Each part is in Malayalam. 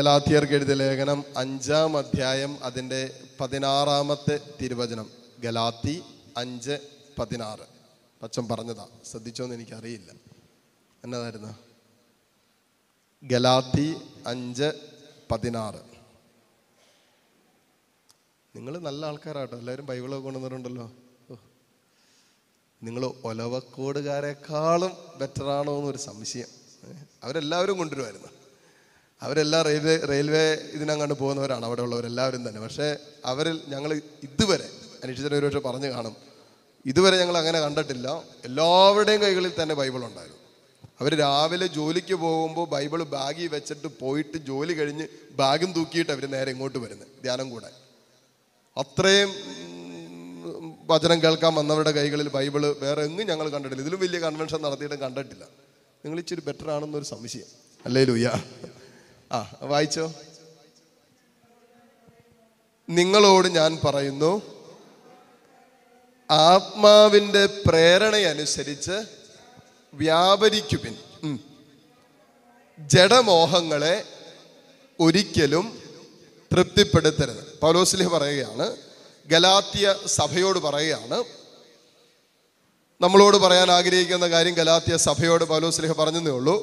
ഗലാത്തിയർക്ക് എഴുതിയ ലേഖനം അഞ്ചാം അധ്യായം അതിന്റെ പതിനാറാമത്തെ തിരുവചനം. ഗലാത്തി അഞ്ച് പതിനാറ്. പച്ചൻ പറഞ്ഞതാ ശ്രദ്ധിച്ചോന്ന് എനിക്കറിയില്ല. എന്നതായിരുന്നു? ഗലാത്തി അഞ്ച് പതിനാറ്. നിങ്ങൾ നല്ല ആൾക്കാരാട്ടോ എല്ലാവരും ബൈബിളൊക്കെ കൊണ്ടുവന്നിട്ടുണ്ടല്ലോ. നിങ്ങൾ ഒലവക്കോടുകാരെക്കാളും ബെറ്ററാണോ എന്നൊരു സംശയം. അവരെല്ലാവരും കൊണ്ടുവരുമായിരുന്നു. അവരെല്ലാം റെയിൽവേ റെയിൽവേ ഇതിനങ്ങാണ്ട് പോകുന്നവരാണ് അവിടെ ഉള്ളവരെല്ലാവരും തന്നെ. പക്ഷേ അവരിൽ ഞങ്ങൾ ഇതുവരെ അനീഷിതരെ ഒരു പക്ഷേ പറഞ്ഞു കാണും ഇതുവരെ ഞങ്ങൾ അങ്ങനെ കണ്ടിട്ടില്ല. എല്ലാവരുടെയും കൈകളിൽ തന്നെ ബൈബിൾ ഉണ്ടായിരുന്നു. അവർ രാവിലെ ജോലിക്ക് പോകുമ്പോൾ ബൈബിൾ ബാഗി വെച്ചിട്ട് പോയിട്ട് ജോലി കഴിഞ്ഞ് ബാഗും തൂക്കിയിട്ട് അവർ നേരെ ഇങ്ങോട്ട് വരുന്നത് ധ്യാനം കൂടെ അത്രയും വചനം കേൾക്കാൻ വന്നവരുടെ കൈകളിൽ ബൈബിൾ വേറെ എങ്ങും ഞങ്ങൾ കണ്ടിട്ടില്ല. ഇതിലും വലിയ കൺവെൻഷൻ നടത്തിയിട്ടും കണ്ടിട്ടില്ല. നിങ്ങൾ ഇച്ചിരി ബെറ്റർ ആണെന്നൊരു സംശയം. അല്ലേ ലൂയ ആ വായിച്ചോ. നിങ്ങളോട് ഞാൻ പറയുന്നു ആത്മാവിന്റെ പ്രേരണയനുസരിച്ച് വ്യാപരിക്കുവിൻ. ജഡമോഹങ്ങളെ ഒരിക്കലും തൃപ്തിപ്പെടുത്തരുത്. പൗലോസ്ലിഹ പറയുകയാണ് ഗലാത്തിയ സഭയോട് പറയുകയാണ് നമ്മളോട് പറയാൻ ആഗ്രഹിക്കുന്ന കാര്യം ഗലാത്തിയ സഭയോട് പൗലോസ്ലിഹ പറഞ്ഞതേ ഉള്ളൂ.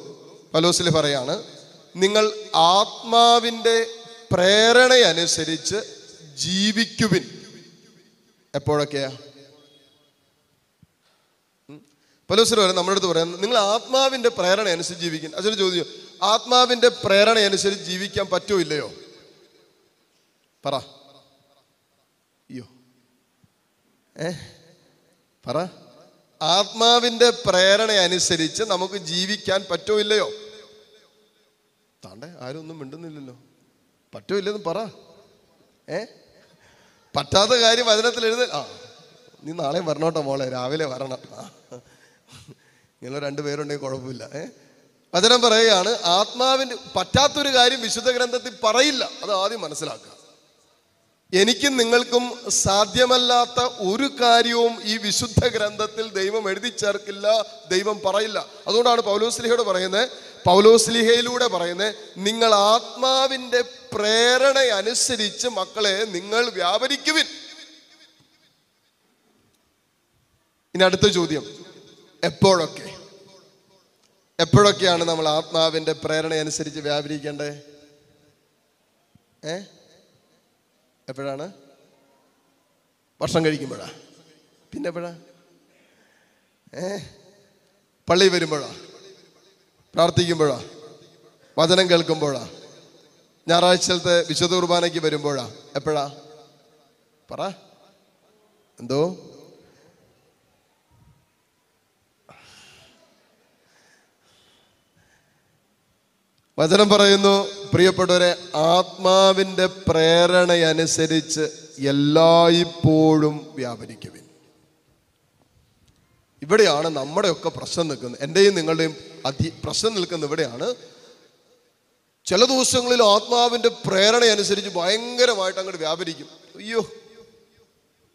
പൗലോസ്ലിഹ പറയാണ് നിങ്ങൾ ആത്മാവിന്റെ പ്രേരണയനുസരിച്ച് ജീവിക്കുവിൻ. എപ്പോഴൊക്കെയാ? പല പറയാം നമ്മുടെ അടുത്ത് പറയാം നിങ്ങൾ ആത്മാവിന്റെ പ്രേരണ അനുസരിച്ച് ജീവിക്കും അച്ഛന് ചോദ്യം ആത്മാവിന്റെ പ്രേരണ അനുസരിച്ച് ജീവിക്കാൻ പറ്റുമോ ഇല്ലയോ? പറ. അയ്യോ. ഏ? പറ. ആത്മാവിന്റെ പ്രേരണ അനുസരിച്ച് നമുക്ക് ജീവിക്കാൻ പറ്റുമോ ഇല്ലയോ? താണ്ടേ ആരും ഒന്നും മിണ്ടുന്നില്ലല്ലോ. പറ്റുമില്ലെന്ന് പറ. ഏ? പറ്റാത്ത കാര്യം വചനത്തിൽ എഴുത ആ നീ നാളെയും വരണോട്ടോ മോളെ രാവിലെ വരണം. ഇങ്ങനെ രണ്ടുപേരുണ്ടെങ്കിൽ കുഴപ്പമില്ല. ഏ? വചനം പറയുകയാണ് ആത്മാവിന് പറ്റാത്തൊരു കാര്യം വിശുദ്ധ ഗ്രന്ഥത്തിൽ പറയില്ല. അത് ആദ്യം മനസ്സിലാക്കുക. എനിക്കും നിങ്ങൾക്കും സാധ്യമല്ലാത്ത ഒരു കാര്യവും ഈ വിശുദ്ധ ഗ്രന്ഥത്തിൽ ദൈവം എഴുതി ചേർക്കില്ല ദൈവം പറയില്ല. അതുകൊണ്ടാണ് പൗലോസ്ലിഹയോട് പറയുന്നത് പൗലോസ്ലിഹയിലൂടെ പറയുന്നത് നിങ്ങൾ ആത്മാവിന്റെ പ്രേരണ അനുസരിച്ച് മക്കളെ നിങ്ങൾ വ്യാപരിക്കുവിൻ. ഇനി അടുത്ത ചോദ്യം. എപ്പോഴൊക്കെ? എപ്പോഴൊക്കെയാണ് നമ്മൾ ആത്മാവിന്റെ പ്രേരണ അനുസരിച്ച് വ്യാപരിക്കേണ്ടത്? ഏ? എപ്പോഴാണ്? ഭക്ഷണം കഴിക്കുമ്പോഴാ. പിന്നെ എപ്പോഴാ? ഏ? പള്ളി വരുമ്പോഴാ. പ്രാർത്ഥിക്കുമ്പോഴാ വചനം കേൾക്കുമ്പോഴാ ഞായറാഴ്ചത്തെ വിശുദ്ധ കുർബാനയ്ക്ക് വരുമ്പോഴാ എപ്പോഴാ? പറ. എന്തോ? വചനം പറയുന്നു പ്രിയപ്പെട്ടവരെ ആത്മാവിന്റെ പ്രേരണയനുസരിച്ച് എല്ലായ്പ്പോഴും വ്യാപരിക്കുവിൻ. ഇവിടെയാണ് നമ്മുടെയൊക്കെ പ്രശ്നം നിൽക്കുന്നത്. എന്റെയും നിങ്ങളുടെയും അധി പ്രശ്നം നിൽക്കുന്ന ഇവിടെയാണ്. ചില ദിവസങ്ങളിൽ ആത്മാവിന്റെ പ്രേരണയനുസരിച്ച് ഭയങ്കരമായിട്ട് അങ്ങോട്ട് വ്യാപരിക്കും. അയ്യോ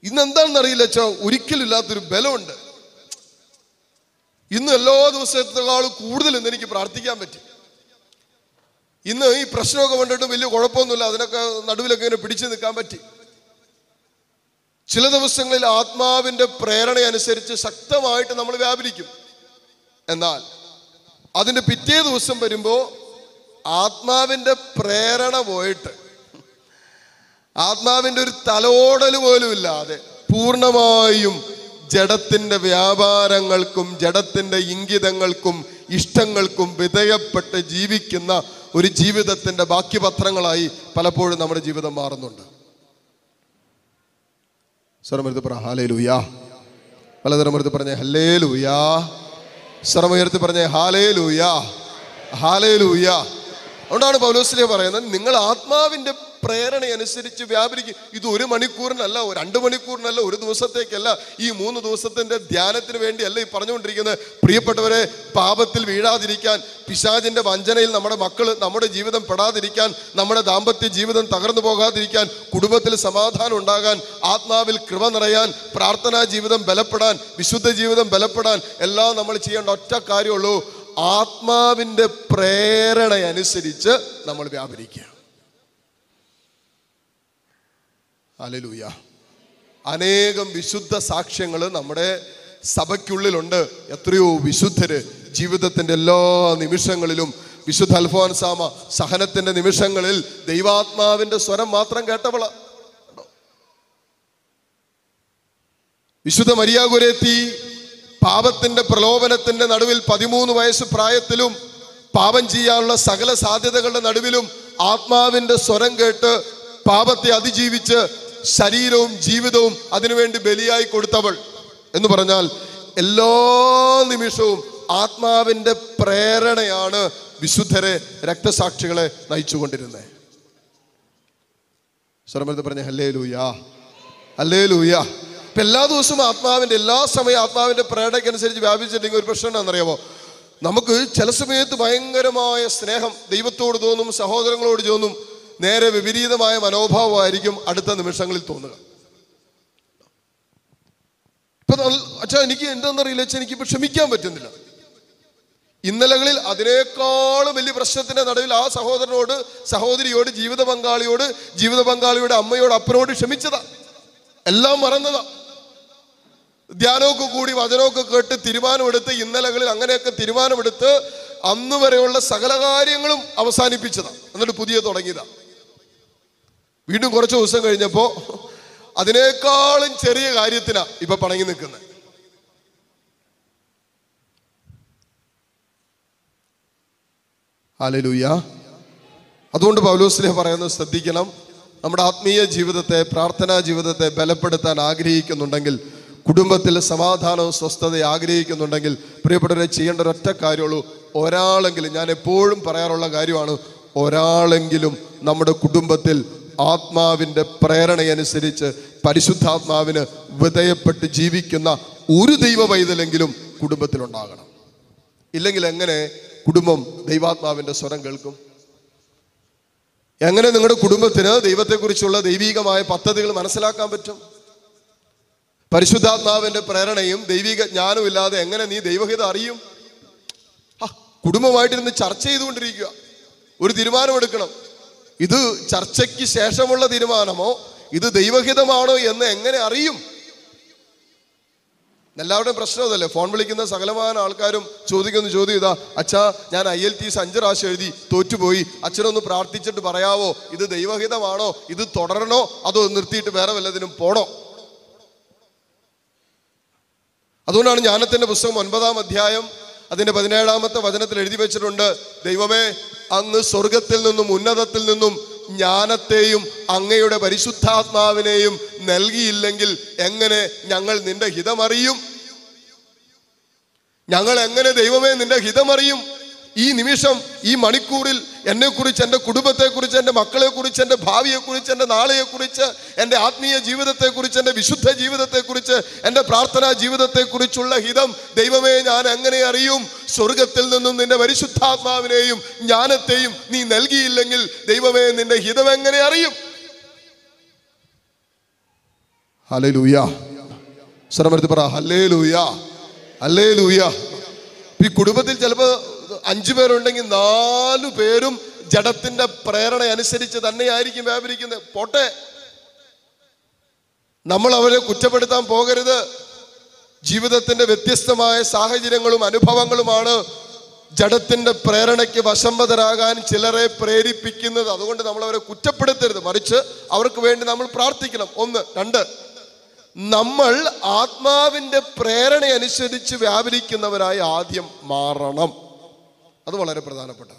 ഇന്ന് എന്താണെന്ന് അറിയില്ല അച്ഛാ ഒരിക്കലും ഇല്ലാത്തൊരു ബലമുണ്ട്. ഇന്ന് എല്ലാ ദിവസത്തെക്കാളും കൂടുതൽ ഇന്ന് എനിക്ക് പ്രാർത്ഥിക്കാൻ പറ്റി. ഇന്ന് ഈ പ്രശ്നമൊക്കെ കണ്ടിട്ട് വലിയ കുഴപ്പമൊന്നുമില്ല അതിനൊക്കെ നടുവിലൊക്കെ ഇങ്ങനെ പിടിച്ചു നിൽക്കാൻ പറ്റി. ചില ദിവസങ്ങളിൽ ആത്മാവിന്റെ പ്രേരണ അനുസരിച്ച് ശക്തമായിട്ട് നമ്മൾ വ്യാപരിക്കും. എന്നാൽ അതിന്റെ പിറ്റേ ദിവസം വരുമ്പോൾ ആത്മാവിന്റെ പ്രേരണ പോയിട്ട്. ആത്മാവിന്റെ ഒരു തലോടൽ പോലും ഇല്ലാതെ പൂർണമായും ജഡത്തിന്റെ വ്യാപാരങ്ങൾക്കും ജഡത്തിന്റെ ഇംഗിതങ്ങൾക്കും ഇഷ്ടങ്ങൾക്കും വിധേയപ്പെട്ട് ജീവിക്കുന്ന ഒരു ജീവിതത്തിന്റെ ബാക്കി പത്രങ്ങളായി പലപ്പോഴും നമ്മുടെ ജീവിതം മാറുന്നുണ്ട്. സ്വരമെടുത്ത് പറ ഹാലേ ലൂയാ പലതരമെടുത്ത് പറഞ്ഞേ ഹല്ലേ ലൂയാ സ്വരമുയർത്തി പറഞ്ഞേ ഹാലേ ലൂയാ ഹാലേ ലൂയാ അതുകൊണ്ടാണ് പൗലോസിലെ പറയുന്നത് നിങ്ങൾ ആത്മാവിന്റെ പ്രേരണ അനുസരിച്ച് വ്യാപരിക്കും ഇത് ഒരു മണിക്കൂറിനല്ല രണ്ട് മണിക്കൂറിനല്ല ഒരു ദിവസത്തേക്കല്ല ഈ മൂന്ന് ദിവസത്തിന്റെ ധ്യാനത്തിന് വേണ്ടിയല്ല ഈ പറഞ്ഞുകൊണ്ടിരിക്കുന്നത്. പ്രിയപ്പെട്ടവരെ പാപത്തിൽ വീഴാതിരിക്കാൻ പിശാചിന്റെ വഞ്ചനയിൽ നമ്മുടെ മക്കൾ നമ്മുടെ ജീവിതം പെടാതിരിക്കാൻ നമ്മുടെ ദാമ്പത്യ ജീവിതം തകർന്നു പോകാതിരിക്കാൻ കുടുംബത്തിൽ സമാധാനം ഉണ്ടാകാൻ ആത്മാവിൽ കൃപ നിറയാൻ പ്രാർത്ഥനാ ജീവിതം ബലപ്പെടാൻ വിശുദ്ധ ജീവിതം ബലപ്പെടാൻ എല്ലാം നമ്മൾ ചെയ്യേണ്ട ഒറ്റ കാര്യമുള്ളൂ. ആത്മാവിന്റെ പ്രേരണ അനുസരിച്ച് നമ്മൾ വ്യാപരിക്കുക. അലലൂയ അനേകം വിശുദ്ധ സാക്ഷ്യങ്ങൾ നമ്മുടെ സഭയ്ക്കുള്ളിലുണ്ട്. എത്രയോ വിശുദ്ധര് ജീവിതത്തിന്റെ എല്ലാ നിമിഷങ്ങളിലും വിശുദ്ധ അൽഫോൻസാമ സഹനത്തിന്റെ നിമിഷങ്ങളിൽ ദൈവാത്മാവിന്റെ സ്വരം മാത്രം കേട്ടവള. വിശുദ്ധ മര്യാഗുരേത്തി പാപത്തിന്റെ പ്രലോഭനത്തിന്റെ നടുവിൽ പതിമൂന്ന് വയസ്സ് പ്രായത്തിലും പാപം ചെയ്യാനുള്ള സകല സാധ്യതകളുടെ നടുവിലും ആത്മാവിന്റെ സ്വരം കേട്ട് പാപത്തെ അതിജീവിച്ച് ശരീരവും ജീവിതവും അതിനുവേണ്ടി ബലിയായി കൊടുത്തവൾ എന്ന് പറഞ്ഞാൽ എല്ലാ നിമിഷവും ആത്മാവിന്റെ പ്രേരണയാണ് വിശുദ്ധരെ രക്തസാക്ഷികളെ നയിച്ചുകൊണ്ടിരുന്നത്. സ്വരമെടുത്ത് പറഞ്ഞ ഹല്ലേ ലൂയാ ഹല്ലേ ലൂയാ ഇപ്പൊ എല്ലാ ദിവസവും ആത്മാവിന്റെ എല്ലാ സമയം ആത്മാവിന്റെ പ്രേരണയ്ക്കനുസരിച്ച് വ്യാപിച്ചിട്ടുണ്ടെങ്കിൽ ഒരു പ്രശ്നം എന്താണെന്നറിയാമോ? നമുക്ക് ചില സമയത്ത് ഭയങ്കരമായ സ്നേഹം ദൈവത്തോട് തോന്നും സഹോദരങ്ങളോട് തോന്നും നേരെ വിപരീതമായ മനോഭാവമായിരിക്കും അടുത്ത നിമിഷങ്ങളിൽ തോന്നുക. ഇപ്പൊ അച്ഛാ എനിക്ക് എന്താണെന്നറിയില്ല അച്ഛാ എനിക്ക് ക്ഷമിക്കാൻ പറ്റുന്നില്ല. ഇന്നലകളിൽ അതിനേക്കാളും വലിയ പ്രശ്നത്തിന്റെ നടുവിൽ ആ സഹോദരനോട് സഹോദരിയോട് ജീവിത പങ്കാളിയോട് ജീവിത പങ്കാളിയുടെ അമ്മയോട് അപ്പനോട് ക്ഷമിച്ചതാ. എല്ലാം മറന്നതാ. ധ്യാനമൊക്കെ കൂടി വചനമൊക്കെ കേട്ട് തീരുമാനമെടുത്ത് ഇന്നലകളിൽ അങ്ങനെയൊക്കെ തീരുമാനമെടുത്ത് അന്ന് വരെയുള്ള സകല കാര്യങ്ങളും അവസാനിപ്പിച്ചതാ എന്നിട്ട് പുതിയ തുടങ്ങിയതാ. വീണ്ടും കുറച്ച് ദിവസം കഴിഞ്ഞപ്പോ അതിനേക്കാളും ചെറിയ കാര്യത്തിനാ ഇപ്പൊ പണങ്ങി നിൽക്കുന്നത് ഹാലലൂയ അതുകൊണ്ട് പൗലോസിനെ പറയുന്നത് ശ്രദ്ധിക്കണം. നമ്മുടെ ആത്മീയ ജീവിതത്തെ പ്രാർത്ഥനാ ജീവിതത്തെ ബലപ്പെടുത്താൻ ആഗ്രഹിക്കുന്നുണ്ടെങ്കിൽ കുടുംബത്തിൽ സമാധാനവും സ്വസ്ഥതയും ആഗ്രഹിക്കുന്നുണ്ടെങ്കിൽ പ്രിയപ്പെട്ടവരെ ചെയ്യേണ്ട ഒരൊറ്റ കാര്യമുള്ളൂ. ഒരാളെങ്കിലും ഞാൻ എപ്പോഴും പറയാറുള്ള കാര്യമാണ് ഒരാളെങ്കിലും നമ്മുടെ കുടുംബത്തിൽ ആത്മാവിന്റെ പ്രേരണയനുസരിച്ച് പരിശുദ്ധാത്മാവിന് വിധേയപ്പെട്ട് ജീവിക്കുന്ന ഒരു ദൈവ പൈതലെങ്കിലും കുടുംബത്തിലുണ്ടാകണം. ഇല്ലെങ്കിൽ എങ്ങനെ കുടുംബം ദൈവാത്മാവിന്റെ സ്വരം കേൾക്കും? എങ്ങനെ നിങ്ങളുടെ കുടുംബത്തിന് ദൈവത്തെക്കുറിച്ചുള്ള ദൈവീകമായ പദ്ധതികൾ മനസ്സിലാക്കാൻ പറ്റും? പരിശുദ്ധാത്മാവിന്റെ പ്രേരണയും ദൈവിക ജ്ഞാനവും ഇല്ലാതെ എങ്ങനെ നീ ദൈവഹിതം അറിയും? കുടുംബമായിട്ടിരുന്ന് ചർച്ച ചെയ്തുകൊണ്ടിരിക്കുക. ഒരു തീരുമാനമെടുക്കണം. ഇത് ചർച്ചയ്ക്ക് ശേഷമുള്ള തീരുമാനമോ? ഇത് ദൈവഹിതമാണോ എന്ന് എങ്ങനെ അറിയും? എല്ലാവരുടെയും പ്രശ്നം അതല്ലേ. ഫോൺ വിളിക്കുന്ന സകലമായ ആൾക്കാരും ചോദിക്കുന്നു ചോദ്യം ഇതാ അച്ഛാ ഞാൻ ഐ എൽ ടി എസ് അഞ്ച് പ്രാവശ്യം എഴുതി തോറ്റുപോയി. അച്ഛനൊന്ന് പ്രാർത്ഥിച്ചിട്ട് പറയാവോ? ഇത് ദൈവഹിതമാണോ? ഇത് തുടരണോ? അതോ നിർത്തിയിട്ട് വേറെ വല്ലതിനും പോണോ? അതുകൊണ്ടാണ് ജ്ഞാനത്തിന്റെ പുസ്തകം ഒൻപതാം അധ്യായം അതിന്റെ പതിനേഴാമത്തെ വചനത്തിൽ എഴുതി വെച്ചിട്ടുണ്ട്. ദൈവമേ അങ്ങ് സ്വർഗത്തിൽ നിന്നും ഉന്നതത്തിൽ നിന്നും ജ്ഞാനത്തെയും അങ്ങയുടെ പരിശുദ്ധാത്മാവിനെയും നൽകിയില്ലെങ്കിൽ എങ്ങനെ ഞങ്ങൾ നിന്റെ ഹിതമറിയും? ഞങ്ങൾ എങ്ങനെ ദൈവമേ നിന്റെ ഹിതമറിയും? ഈ നിമിഷം ഈ മണിക്കൂറിൽ എന്നെക്കുറിച്ച് എന്റെ കുടുംബത്തെക്കുറിച്ച് എന്റെ മക്കളെക്കുറിച്ച് എന്റെ ഭാവിയെക്കുറിച്ച് എന്റെ നാളെയെക്കുറിച്ച് എന്റെ ആത്മീയ ജീവിതത്തെക്കുറിച്ച് എന്റെ വിശുദ്ധ ജീവിതത്തെക്കുറിച്ച് എന്റെ പ്രാർത്ഥനാ ജീവിതത്തെക്കുറിച്ചുള്ള ഹിതം ദൈവമേ ഞാൻ എങ്ങനെ അറിയും? സ്വർഗത്തിൽ നിന്നും നിന്റെ പരിശുദ്ധാത്മാവിനെയും ജ്ഞാനത്തെയും നീ നൽകിയില്ലെങ്കിൽ ദൈവമേ നിന്റെ ഹിതം എങ്ങനെ അറിയും? ഹലേ ലൂയ സ്വരമെടുത്ത് പറ. ഹലേ ലൂയ ഹല്ലേ ലൂയ ഈ കുടുംബത്തിൽ ചിലപ്പോൾ അഞ്ചു പേരുണ്ടെങ്കിൽ നാലു പേരും ജഡത്തിന്റെ പ്രേരണ അനുസരിച്ച് തന്നെയായിരിക്കും വ്യാപരിക്കുന്നത്. പോട്ടെ. നമ്മൾ അവരെ കുറ്റപ്പെടുത്താൻ പോകരുത്. ജീവിതത്തിന്റെ വ്യത്യസ്തമായ സാഹചര്യങ്ങളും അനുഭവങ്ങളുമാണ് ജഡത്തിന്റെ പ്രേരണയ്ക്ക് വശംവതരാകാൻ ചിലരെ പ്രേരിപ്പിക്കുന്നത്. അതുകൊണ്ട് നമ്മൾ അവരെ കുറ്റപ്പെടുത്തരുത്. മറിച്ച് അവർക്ക് വേണ്ടി നമ്മൾ പ്രാർത്ഥിക്കണം. ഒന്ന്. രണ്ട്. നമ്മൾ ആത്മാവിന്റെ പ്രേരണ അനുസരിച്ച് വ്യാപരിക്കുന്നവരായി ആദ്യം മാറണം. അത് വളരെ പ്രധാനപ്പെട്ട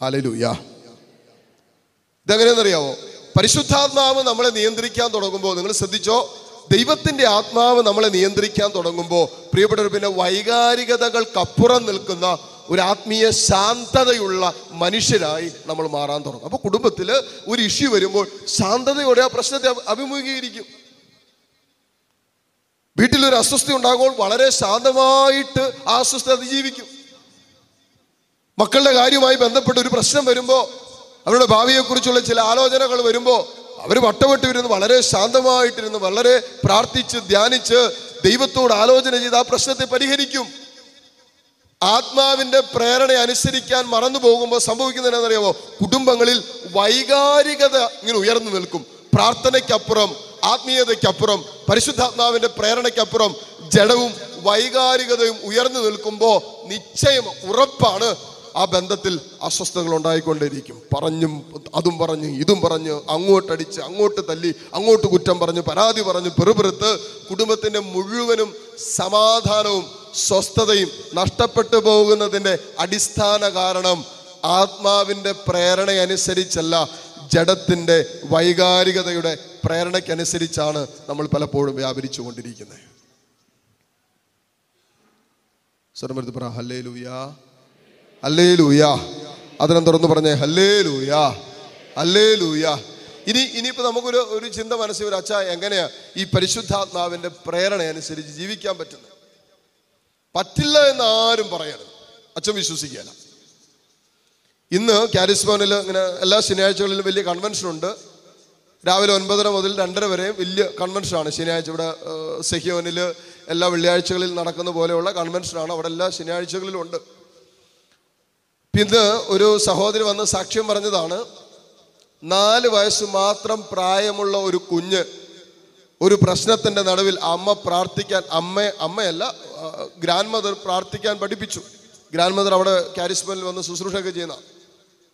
ഹാലലൂയ ഇതെങ്ങനെയെന്നറിയാവോ? പരിശുദ്ധാത്മാവ് നമ്മളെ നിയന്ത്രിക്കാൻ തുടങ്ങുമ്പോൾ നിങ്ങൾ ശ്രദ്ധിച്ചോ? ദൈവത്തിന്റെ ആത്മാവ് നമ്മളെ നിയന്ത്രിക്കാൻ തുടങ്ങുമ്പോൾ പ്രിയപ്പെട്ടവർ പിന്നെ വൈകാരികതകൾക്കപ്പുറം നിൽക്കുന്ന ഒരു ആത്മീയ ശാന്തതയുള്ള മനുഷ്യരായി നമ്മൾ മാറാൻ തുടങ്ങും. അപ്പൊ കുടുംബത്തിൽ ഒരു ഇഷ്യൂ വരുമ്പോൾ ശാന്തതയോടെ ആ പ്രശ്നത്തെ അഭിമുഖീകരിക്കും. വീട്ടിലൊരു അസ്വസ്ഥ ഉണ്ടാകുമ്പോൾ വളരെ ശാന്തമായിട്ട് ആ അസ്വസ്ഥ അതിജീവിക്കും. മക്കളുടെ കാര്യവുമായി ബന്ധപ്പെട്ട് ഒരു പ്രശ്നം വരുമ്പോൾ അവരുടെ ഭാവിയെക്കുറിച്ചുള്ള ചില ആലോചനകൾ വരുമ്പോൾ അവർ വട്ടവട്ടിരുന്ന് വളരെ ശാന്തമായിട്ടിരുന്ന് വളരെ പ്രാർത്ഥിച്ച് ധ്യാനിച്ച് ദൈവത്തോട് ആലോചന ചെയ്ത് ആ പ്രശ്നത്തെ പരിഹരിക്കും. ആത്മാവിന്റെ പ്രേരണ അനുസരിക്കാൻ മറന്നു പോകുമ്പോൾ സംഭവിക്കുന്നത് എന്താണെന്നറിയാമോ? കുടുംബങ്ങളിൽ വൈകാരികത ഇങ്ങനെ ഉയർന്നു നിൽക്കും. പ്രാർത്ഥനയ്ക്കപ്പുറം ആത്മീയതയ്ക്കപ്പുറം പരിശുദ്ധാത്മാവിന്റെ പ്രേരണയ്ക്കപ്പുറം ജഡവും വൈകാരികതയും ഉയർന്നു നിൽക്കുമ്പോൾ നിശ്ചയം ഉറപ്പാണ് ആ ബന്ധത്തിൽ അസ്വസ്ഥതകൾ ഉണ്ടായിക്കൊണ്ടിരിക്കും പറഞ്ഞും അതും പറഞ്ഞ് ഇതും പറഞ്ഞ് അങ്ങോട്ടടിച്ച് അങ്ങോട്ട് തല്ലി അങ്ങോട്ട് കുറ്റം പറഞ്ഞ് പരാതി പറഞ്ഞ് പെറുപെറുത്ത് കുടുംബത്തിന്റെ മുഴുവനും സമാധാനവും സ്വസ്ഥതയും നഷ്ടപ്പെട്ടു പോകുന്നതിന്റെ അടിസ്ഥാന കാരണം ആത്മാവിന്റെ പ്രേരണയനുസരിച്ചല്ല ജഡത്തിന്റെ വൈകാരികതയുടെ പ്രേരണയ്ക്കനുസരിച്ചാണ് നമ്മൾ പലപ്പോഴും വ്യാപരിച്ചു കൊണ്ടിരിക്കുന്നത്. സ്വരമെടുത്ത് പറ ഹല്ലേ ലൂയാ ഹല്ലേ ലൂയാ അതിനെ തുറന്ന് പറഞ്ഞേ ഹല്ലേ ലൂയാ ഹല്ലേ ലൂയാ ഇനി ഇനിയിപ്പോൾ നമുക്കൊരു ഒരു ചിന്ത മനസ്സിൽ ഒരു അച്ഛാ എങ്ങനെയാ ഈ പരിശുദ്ധാത്മാവിന്റെ പ്രേരണ അനുസരിച്ച് ജീവിക്കാൻ പറ്റുന്നത്? പറ്റില്ല എന്ന് ആരും പറയരുത്. അച്ഛൻ വിശ്വസിക്കുകയല്ല. ഇന്ന് കാരിസ്മോനിൽ ഇങ്ങനെ എല്ലാ ശനിയാഴ്ചകളിലും വലിയ കൺവെൻഷൻ ഉണ്ട്. രാവിലെ ഒൻപതര മുതൽ രണ്ടര വരെ വലിയ കൺവെൻഷനാണ്. ശനിയാഴ്ച ഇവിടെ സെഹിയോനിൽ എല്ലാ വെള്ളിയാഴ്ചകളിൽ നടക്കുന്ന പോലെയുള്ള കൺവെൻഷനാണ്. അവിടെ എല്ലാ ശനിയാഴ്ചകളിലും ഉണ്ട്. ഇന്ന് ഒരു സഹോദരി വന്ന് സാക്ഷ്യം പറഞ്ഞതാണ് നാല് വയസ്സ് മാത്രം പ്രായമുള്ള ഒരു കുഞ്ഞ് ഒരു പ്രശ്നത്തിന്റെ നടുവിൽ അമ്മ പ്രാർത്ഥിക്കാൻ അമ്മ അമ്മയല്ല ഗ്രാൻഡ് മദർ പ്രാർത്ഥിക്കാൻ പഠിപ്പിച്ചു. ഗ്രാൻഡ് മദർ അവിടെ കാരിസ്മനിൽ വന്ന് ശുശ്രൂഷയൊക്കെ ചെയ്യുന്ന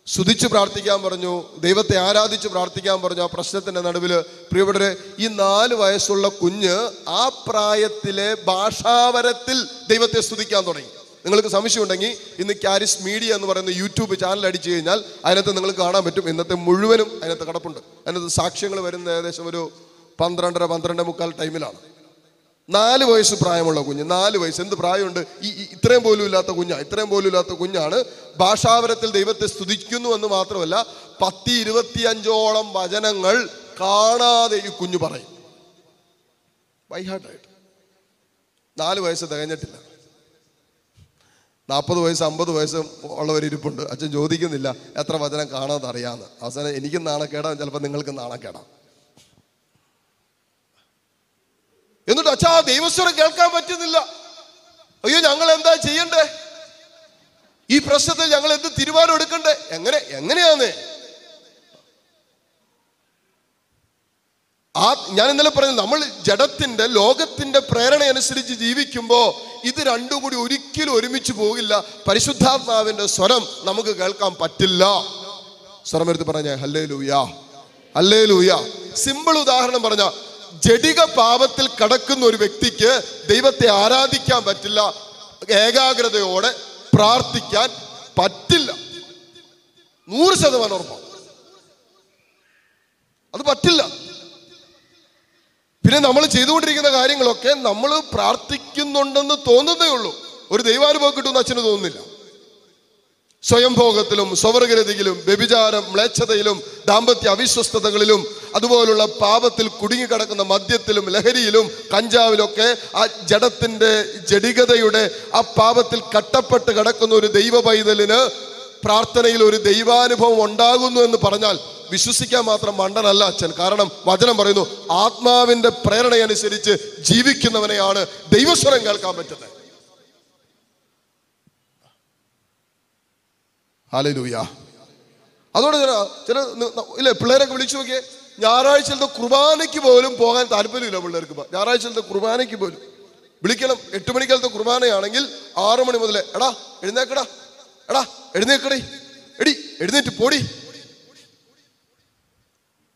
സ്തുതിച്ച് പ്രാർത്ഥിക്കാൻ പറഞ്ഞു ദൈവത്തെ ആരാധിച്ച് പ്രാർത്ഥിക്കാൻ പറഞ്ഞു ആ പ്രശ്നത്തിന്റെ നടുവിൽ പ്രിയപ്പെട്ടവരെ ഈ നാല് വയസ്സുള്ള കുഞ്ഞ് ആ പ്രായത്തിലെ ഭാഷാവരത്തിൽ ദൈവത്തെ സ്തുതിക്കാൻ തുടങ്ങി. നിങ്ങൾക്ക് സംശയമുണ്ടെങ്കിൽ ഇന്ന് കാരിസ് മീഡിയ എന്ന് പറയുന്ന യൂട്യൂബ് ചാനൽ അടിച്ചു കഴിഞ്ഞാൽ അതിനകത്ത് നിങ്ങൾക്ക് കാണാൻ പറ്റും. ഇന്നത്തെ മുഴുവനും അതിനകത്ത് കിടപ്പുണ്ട്. അതിനകത്ത് സാക്ഷ്യങ്ങൾ വരുന്ന ഏകദേശം ഒരു പന്ത്രണ്ടര പന്ത്രണ്ട് മുക്കാൽ ടൈമിലാണ്. നാല് വയസ്സ് പ്രായമുള്ള കുഞ്ഞ് നാല് വയസ്സ്. എന്ത് പ്രായമുണ്ട്? ഈ ഇത്രയും പോലും ഇല്ലാത്ത കുഞ്ഞാ ഇത്രയും പോലും ഇല്ലാത്ത കുഞ്ഞാണ് ഭാഷാവരത്തിൽ ദൈവത്തെ സ്തുതിക്കുന്നു എന്ന് മാത്രമല്ല പത്തി ഇരുപത്തിയഞ്ചോളം വചനങ്ങൾ കാണാതെ ഈ കുഞ്ഞു പറയും. വൈഹാട്ടായിട്ട് നാല് വയസ്സ് തികഞ്ഞിട്ടില്ല. നാൽപ്പത് വയസ്സ് അമ്പത് വയസ്സ് ഉള്ളവരിപ്പുണ്ട് അച്ഛൻ ചോദിക്കുന്നില്ല എത്ര വചനം കാണാതെ അറിയാമെന്ന് അവസാനം എനിക്കും നാണക്കേടാം ചിലപ്പോൾ നിങ്ങൾക്കും നാണക്കേടാം. എന്നിട്ട് അച്ഛാ ദൈവസ്വരം കേൾക്കാൻ പറ്റുന്നില്ല. അയ്യോ ഞങ്ങൾ എന്താ ചെയ്യണ്ടേ? ഈ പ്രശ്നത്തിൽ ഞങ്ങൾ എന്ത് തീരുമാനം എടുക്കണ്ടേ? എങ്ങനെ എങ്ങനെയാന്ന്? ആ ഞാൻ ഇന്നലെ പറഞ്ഞു നമ്മൾ ജഡത്തിന്റെ ലോകത്തിന്റെ പ്രേരണ അനുസരിച്ച് ജീവിക്കുമ്പോൾ ഇത് രണ്ടും കൂടി ഒരിക്കലും ഒരുമിച്ച് പോകില്ല. പരിശുദ്ധാത്മാവിന്റെ സ്വരം നമുക്ക് കേൾക്കാൻ പറ്റില്ല. സ്വരം എടുത്ത് പറഞ്ഞേ ഹല്ലേ ലൂയ ഹല്ലേ ലൂയ സിമ്പിൾ ഉദാഹരണം പറഞ്ഞ ജഡിക പാപത്തിൽ കടക്കുന്ന ഒരു വ്യക്തിക്ക് ദൈവത്തെ ആരാധിക്കാൻ പറ്റില്ല ഏകാഗ്രതയോടെ പ്രാർത്ഥിക്കാൻ പറ്റില്ല. നൂറ് ശതമാനം ഉറപ്പാണ് അത് പറ്റില്ല. പിന്നെ നമ്മൾ ചെയ്തുകൊണ്ടിരിക്കുന്ന കാര്യങ്ങളൊക്കെ നമ്മൾ പ്രാർത്ഥിക്കുന്നുണ്ടെന്ന് തോന്നുന്നേ ഉള്ളൂ. ഒരു ദൈവാനുഭവം കിട്ടുമെന്ന് അച്ഛന് തോന്നുന്നില്ല. സ്വയംഭോഗത്തിലും സ്വവർഗരതിയിലും വ്യഭിചാരം മ്ലേച്ഛതയിലും ദാമ്പത്യ അവിശ്വസ്തതകളിലും അതുപോലുള്ള പാപത്തിൽ കുടുങ്ങിക്കിടക്കുന്ന മദ്യത്തിലും ലഹരിയിലും കഞ്ചാവിലൊക്കെ ആ ജഡത്തിന്റെ ജടികതയുടെ ആ പാപത്തിൽ കട്ടപ്പെട്ട് കിടക്കുന്ന ഒരു ദൈവ പൈതലിന് പ്രാർത്ഥനയിൽ ഒരു ദൈവാനുഭവം ഉണ്ടാകുന്നു എന്ന് പറഞ്ഞാൽ വിശ്വസിക്കാൻ മാത്രം മണ്ടനല്ല അച്ഛൻ. കാരണം വചനം പറയുന്നു ആത്മാവിന്റെ പ്രേരണയനുസരിച്ച് ജീവിക്കുന്നവനെയാണ് ദൈവസ്വരം കേൾക്കാൻ പറ്റുന്നത്. ഹാലലൂയ അതുകൊണ്ട് ചില ചില ഇല്ലേ പിള്ളേരൊക്കെ വിളിച്ചു നോക്കിയേ. ഞായറാഴ്ചത്തെ കുർബാനയ്ക്ക് പോലും പോകാൻ താല്പര്യമില്ല പിള്ളേർക്ക്. ഞായറാഴ്ചത്തെ കുർബാനയ്ക്ക് പോലും. വിളിക്കണം. എട്ട് മണിക്കാലത്തെ കുർബാനയാണെങ്കിൽ ആറു മണി മുതലേ. എടാ എഴുന്നേക്കടാ. എടാ എഴുന്നേക്കടി. എടി എഴുന്നേറ്റ് പോടി.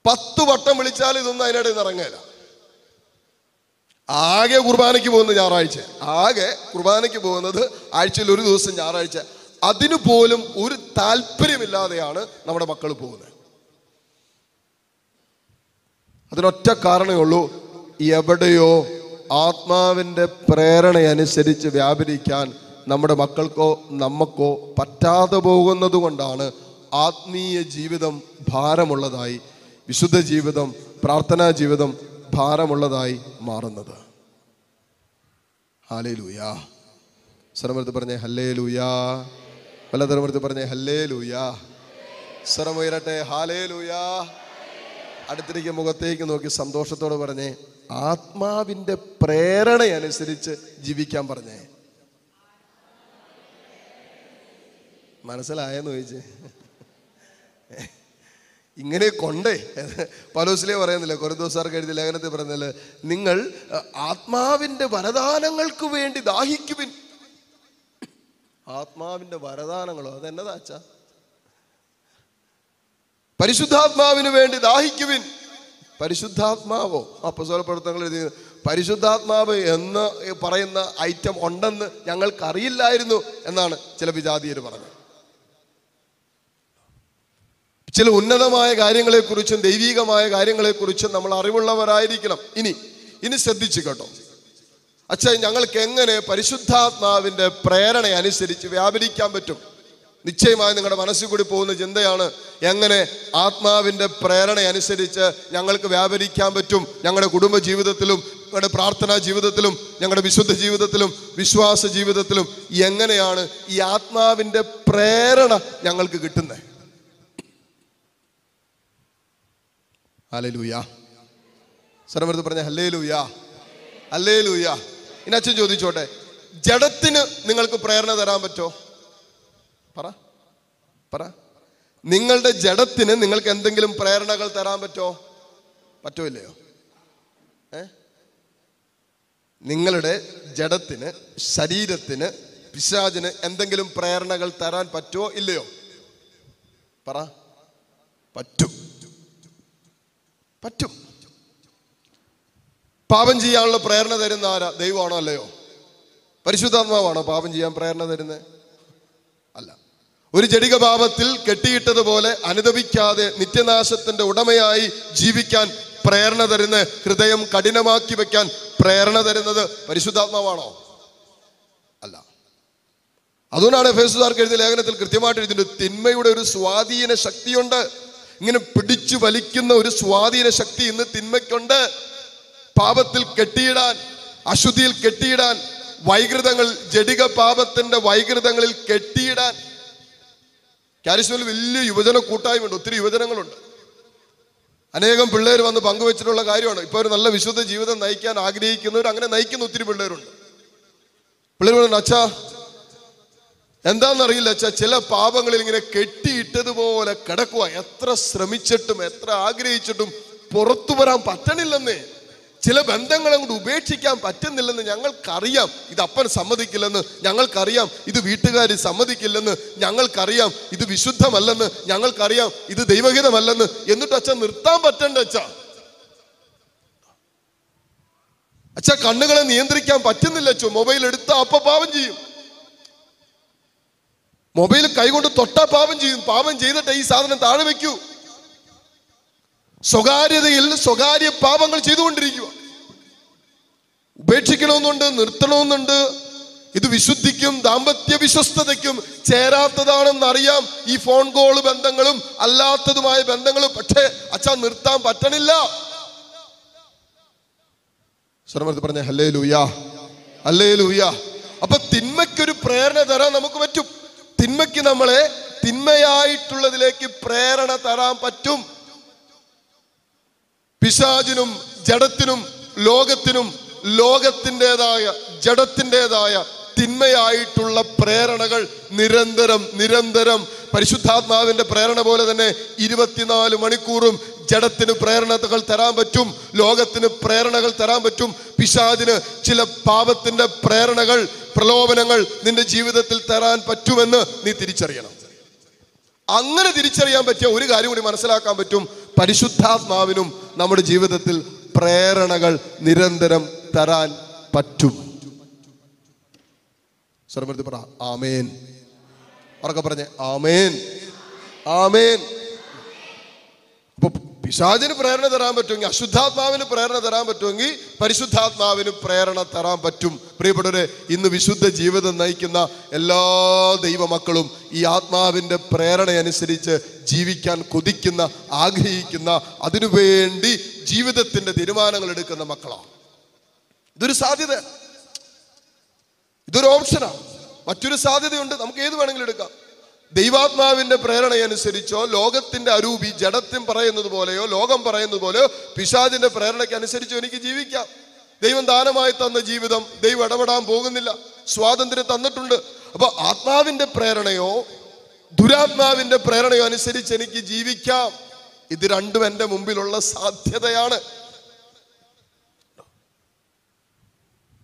പത്ത് വട്ടം വിളിച്ചാൽ ഇതൊന്നും അതിനിടയിൽ നിന്ന് ഇറങ്ങില്ല ആകെ കുർബാനയ്ക്ക് പോകുന്നത് ഞായറാഴ്ച. ആകെ കുർബാനയ്ക്ക് പോകുന്നത് ആഴ്ചയിൽ ഒരു ദിവസം ഞായറാഴ്ച. അതിനു പോലും ഒരു താല്പര്യമില്ലാതെയാണ് നമ്മുടെ മക്കൾ പോകുന്നത്. അതിനൊറ്റ കാരണമേ ഉള്ളൂ എവിടെയോ ആത്മാവിന്റെ പ്രേരണയനുസരിച്ച് വ്യാപരിക്കാൻ നമ്മുടെ മക്കൾക്കോ നമുക്കോ പറ്റാതെ പോകുന്നത് കൊണ്ടാണ് ആത്മീയ ജീവിതം ഭാരമുള്ളതായി വിശുദ്ധ ജീവിതം പ്രാർത്ഥനാ ജീവിതം ഭാരമുള്ളതായി മാറുന്നത്. ഹാലേ ലൂയാ സ്വരമൃത്ത് പറഞ്ഞേ ഹല്ലേ ലൂയാ വല്ലതരമൃത്ത് പറഞ്ഞേ ഹല്ലേ ലൂയാ സ്വരമുയരട്ടെ ഹാലേ ലൂയാ അടുത്തിരിക്കും മുഖത്തേക്ക് നോക്കി സന്തോഷത്തോട് പറഞ്ഞേ ആത്മാവിന്റെ പ്രേരണയനുസരിച്ച് ജീവിക്കാൻ പറഞ്ഞേ. മനസ്സിലായെന്ന് ചോദിച്ചേ. ഇങ്ങനെ കൊണ്ടേ. പലോസിലെ പറയുന്നില്ല ദിവസം എഴുതി ലേഖനത്തിൽ പറയുന്നില്ല നിങ്ങൾ ആത്മാവിന്റെ വരദാനങ്ങൾക്ക് വേണ്ടി ദാഹിക്കുവിൻ. ആത്മാവിന്റെ വരദാനങ്ങളോ? അതെന്നതാ അച്ഛാ? പരിശുദ്ധാത്മാവിന് വേണ്ടി ദാഹിക്കുവിൻ. പരിശുദ്ധാത്മാവോ? അപ്പസോല പ്രവർത്തനങ്ങൾ എഴുതി. പരിശുദ്ധാത്മാവ് എന്ന് പറയുന്ന ഐറ്റം ഉണ്ടെന്ന് ഞങ്ങൾക്കറിയില്ലായിരുന്നു എന്നാണ് ചില വിജാതീയർ പറഞ്ഞത്. ചില ഉന്നതമായ കാര്യങ്ങളെക്കുറിച്ചും ദൈവികമായ കാര്യങ്ങളെക്കുറിച്ചും നമ്മൾ അറിവുള്ളവരായിരിക്കണം. ഇനി ഇനി ശ്രദ്ധിച്ചു കേട്ടോ. അച്ഛൻ ഞങ്ങൾക്ക് എങ്ങനെ പരിശുദ്ധാത്മാവിന്റെ പ്രേരണ അനുസരിച്ച് വ്യാപരിക്കാൻ പറ്റും? നിശ്ചയമായി നിങ്ങളുടെ മനസ്സിൽ കൂടി പോകുന്ന ചിന്തയാണ് എങ്ങനെ ആത്മാവിന്റെ പ്രേരണ അനുസരിച്ച് ഞങ്ങൾക്ക് വ്യാപരിക്കാൻ പറ്റും ഞങ്ങളുടെ കുടുംബ ജീവിതത്തിലും ഞങ്ങളുടെ പ്രാർത്ഥനാ ജീവിതത്തിലും ഞങ്ങളുടെ വിശുദ്ധ ജീവിതത്തിലും വിശ്വാസ ജീവിതത്തിലും എങ്ങനെയാണ് ഈ ആത്മാവിന്റെ പ്രേരണ ഞങ്ങൾക്ക് കിട്ടുന്നത്? ഹല്ലേലൂയ. സർവർത്ത് പറഞ്ഞ ഹല്ലേ ലൂയ ഹല്ലേ ലൂയ ഇനി അച്ഛൻ ചോദിച്ചോട്ടെ ജഡത്തിന് നിങ്ങൾക്ക് പ്രേരണ തരാൻ പറ്റോ? പറ. പറ. നിങ്ങളുടെ ജഡത്തിന് നിങ്ങൾക്ക് എന്തെങ്കിലും പ്രേരണകൾ തരാൻ പറ്റോ? പറ്റൂല്ലയോ? ഏ? നിങ്ങളുടെ ജഡത്തിന് ശരീരത്തിന് പിശാചിന് എന്തെങ്കിലും പ്രേരണകൾ തരാൻ പറ്റുമോ ഇല്ലയോ? പറ. പറ്റും. പറ്റും. പാപം ചെയ്യാനുള്ള പ്രേരണ തരുന്ന ആരാ? ദൈവമാണോ അല്ലയോ? പരിശുദ്ധാത്മാവാണോ പാപം ചെയ്യാൻ പ്രേരണ തരുന്നത് ഒരു ജടിക പാപത്തിൽ കെട്ടിയിട്ടതുപോലെ അനുദപിക്കാതെ നിത്യനാശത്തിന്റെ ഉടമയായി ജീവിക്കാൻ പ്രേരണ തരുന്ന ഹൃദയം കഠിനമാക്കി വെക്കാൻ പ്രേരണ തരുന്നത് പരിശുദ്ധാത്മാവാണോ? അല്ല. അതുകൊണ്ടാണ് ഫേസുദാർക്ക് എഴുതിയ ലേഖനത്തിൽ കൃത്യമായിട്ട് എഴുതിയിട്ടുണ്ട് തിന്മയുടെ ഒരു സ്വാധീന ശക്തിയുണ്ട്. ഇങ്ങനെ പിടിച്ചു വലിക്കുന്ന ഒരു സ്വാധീന ശക്തി ഇന്ന് തിന്മയ്ക്കുണ്ട്. പാപത്തിൽ കെട്ടിയിടാൻ അശുദ്ധിയിൽ കെട്ടിയിടാൻ വൈകൃതങ്ങൾ ജഡിക പാപത്തിന്റെ വൈകൃതങ്ങളിൽ കെട്ടിയിടാൻ കാരിസ്മയിൽ വലിയ യുവജന കൂട്ടായ്മയുണ്ട് ഒത്തിരി യുവജനങ്ങളുണ്ട്. അനേകം പിള്ളേർ വന്ന് പങ്കുവച്ചിട്ടുള്ള കാര്യമാണ്. ഇപ്പോൾ ഒരു നല്ല വിശുദ്ധ ജീവിതം നയിക്കാൻ ആഗ്രഹിക്കുന്നവർ അങ്ങനെ നയിക്കുന്ന ഒത്തിരി പിള്ളേരുണ്ട്. പിള്ളേർ പറഞ്ഞു അച്ഛാ എന്താണെന്നറിയില്ല അച്ഛാ ചില പാപങ്ങളിൽ ഇങ്ങനെ കെട്ടിയിട്ടതുപോലെ കിടക്കുക എത്ര ശ്രമിച്ചിട്ടും എത്ര ആഗ്രഹിച്ചിട്ടും പുറത്തു വരാൻ പറ്റണില്ലെന്നേ. ചില ബന്ധങ്ങൾ അങ്ങോട്ട് ഉപേക്ഷിക്കാൻ പറ്റുന്നില്ലെന്ന് ഞങ്ങൾക്കറിയാം. ഇത് അപ്പൻ സമ്മതിക്കില്ലെന്ന് ഞങ്ങൾക്കറിയാം. ഇത് വീട്ടുകാർ സമ്മതിക്കില്ലെന്ന് ഞങ്ങൾക്കറിയാം. ഇത് വിശുദ്ധമല്ലെന്ന് ഞങ്ങൾക്കറിയാം. ഇത് ദൈവഹിതമല്ലെന്ന് എന്നിട്ട് അച്ഛൻ നിർത്താൻ പറ്റണ്ട അച്ഛ? അച്ഛ കണ്ണുകളെ നിയന്ത്രിക്കാൻ പറ്റുന്നില്ല അച്ഛോ. മൊബൈൽ എടുത്ത അപ്പ പാപം ചെയ്യും. മൊബൈൽ കൈകൊണ്ട് തൊട്ടാ പാപം ചെയ്യും. പാപം ചെയ്തിട്ട് ഈ സാധനം താഴെ വെക്കൂ. സ്വകാര്യതയിൽ സ്വകാര്യ പാപങ്ങൾ ചെയ്തുകൊണ്ടിരിക്കുക. ഉപേക്ഷിക്കണമെന്നുണ്ട് നിർത്തണമെന്നുണ്ട്. ഇത് വിശുദ്ധിക്കും ദാമ്പത്യ വിശ്വസ്തതയ്ക്കും ചേരാത്തതാണെന്ന് അറിയാം ഈ ഫോൺ കോൾ ബന്ധങ്ങളും അല്ലാത്തതുമായ ബന്ധങ്ങളും. പക്ഷേ അച്ഛൻ നിർത്താൻ പറ്റണില്ല. സ്വരമർത്തി പറഞ്ഞ ഹല്ലേ ലൂയാ ഹല്ലേ ലൂയാ അപ്പൊ തിന്മയ്ക്കൊരു പ്രേരണ തരാൻ നമുക്ക് പറ്റും. തിന്മയ്ക്ക് നമ്മളെ തിന്മയായിട്ടുള്ളതിലേക്ക് പ്രേരണ തരാൻ പറ്റും. പിശാചിനും ജഡത്തിനും ലോകത്തിനും ലോകത്തിന്റെതായ ജഡത്തിന്റെതായ തിന്മയായിട്ടുള്ള പ്രേരണകൾ നിരന്തരം നിരന്തരം പരിശുദ്ധാത്മാവിന്റെ പ്രേരണ പോലെ തന്നെ ഇരുപത്തിനാല് മണിക്കൂറും ജഡത്തിന് പ്രേരണകൾ തരാൻ പറ്റും ലോകത്തിന് പ്രേരണകൾ തരാൻ പറ്റും. പിശാദിന് ചില പാപത്തിന്റെ പ്രേരണകൾ പ്രലോഭനങ്ങൾ നിന്റെ ജീവിതത്തിൽ തരാൻ പറ്റുമെന്ന് നീ തിരിച്ചറിയണം. അങ്ങനെ തിരിച്ചറിയാൻ പറ്റിയ ഒരു കാര്യം കൂടി മനസ്സിലാക്കാൻ പറ്റും. പരിശുദ്ധാത്മാവിനും നമ്മുടെ ജീവിതത്തിൽ പ്രേരണകൾ നിരന്തരം തരാൻ പറ്റും. സ്വരമെടുത്ത് പറ ആമേൻ. ഉറക്കെ പറഞ്ഞേ ആമേൻ. ആമേൻ. അപ്പൊ പിശാചിന് പ്രേരണ തരാൻ പറ്റുമെങ്കിൽ അശുദ്ധാത്മാവിന് പ്രേരണ തരാൻ പറ്റുമെങ്കിൽ പരിശുദ്ധാത്മാവിന് പ്രേരണ തരാൻ പറ്റും. പ്രിയപ്പെട്ടവരെ ഇന്ന് വിശുദ്ധ ജീവിതം നയിക്കുന്ന എല്ലാ ദൈവമക്കളും ഈ ആത്മാവിന്റെ പ്രേരണയനുസരിച്ച് ജീവിക്കാൻ കൊതിക്കുന്ന ആഗ്രഹിക്കുന്ന അതിനുവേണ്ടി ജീവിതത്തിന്റെ തീരുമാനങ്ങൾ എടുക്കുന്ന മക്കളാണ്. ഇതൊരു സാധ്യത. ഇതൊരു ഓപ്ഷനാണ്. മറ്റൊരു സാധ്യതയുണ്ട്. നമുക്ക് ഏത് വേണമെങ്കിലും എടുക്കാം. ദൈവാത്മാവിന്റെ പ്രേരണയനുസരിച്ചോ ലോകത്തിന്റെ അരൂപി ജഡത്തിൻ പറയുന്നത് പോലെയോ ലോകം പറയുന്നത് പോലെയോ പിശാദിന്റെ പ്രേരണയ്ക്ക് അനുസരിച്ചോ എനിക്ക് ജീവിക്കാം. ദൈവം ദാനമായി തന്ന ജീവിതം ദൈവം ഇടപെടാൻ പോകുന്നില്ല. സ്വാതന്ത്ര്യം തന്നിട്ടുണ്ട്. അപ്പൊ ആത്മാവിന്റെ പ്രേരണയോ ദുരാത്മാവിന്റെ പ്രേരണയോ അനുസരിച്ച് എനിക്ക് ജീവിക്കാം. ഇത് രണ്ടും എന്റെ മുമ്പിലുള്ള സാധ്യതയാണ്.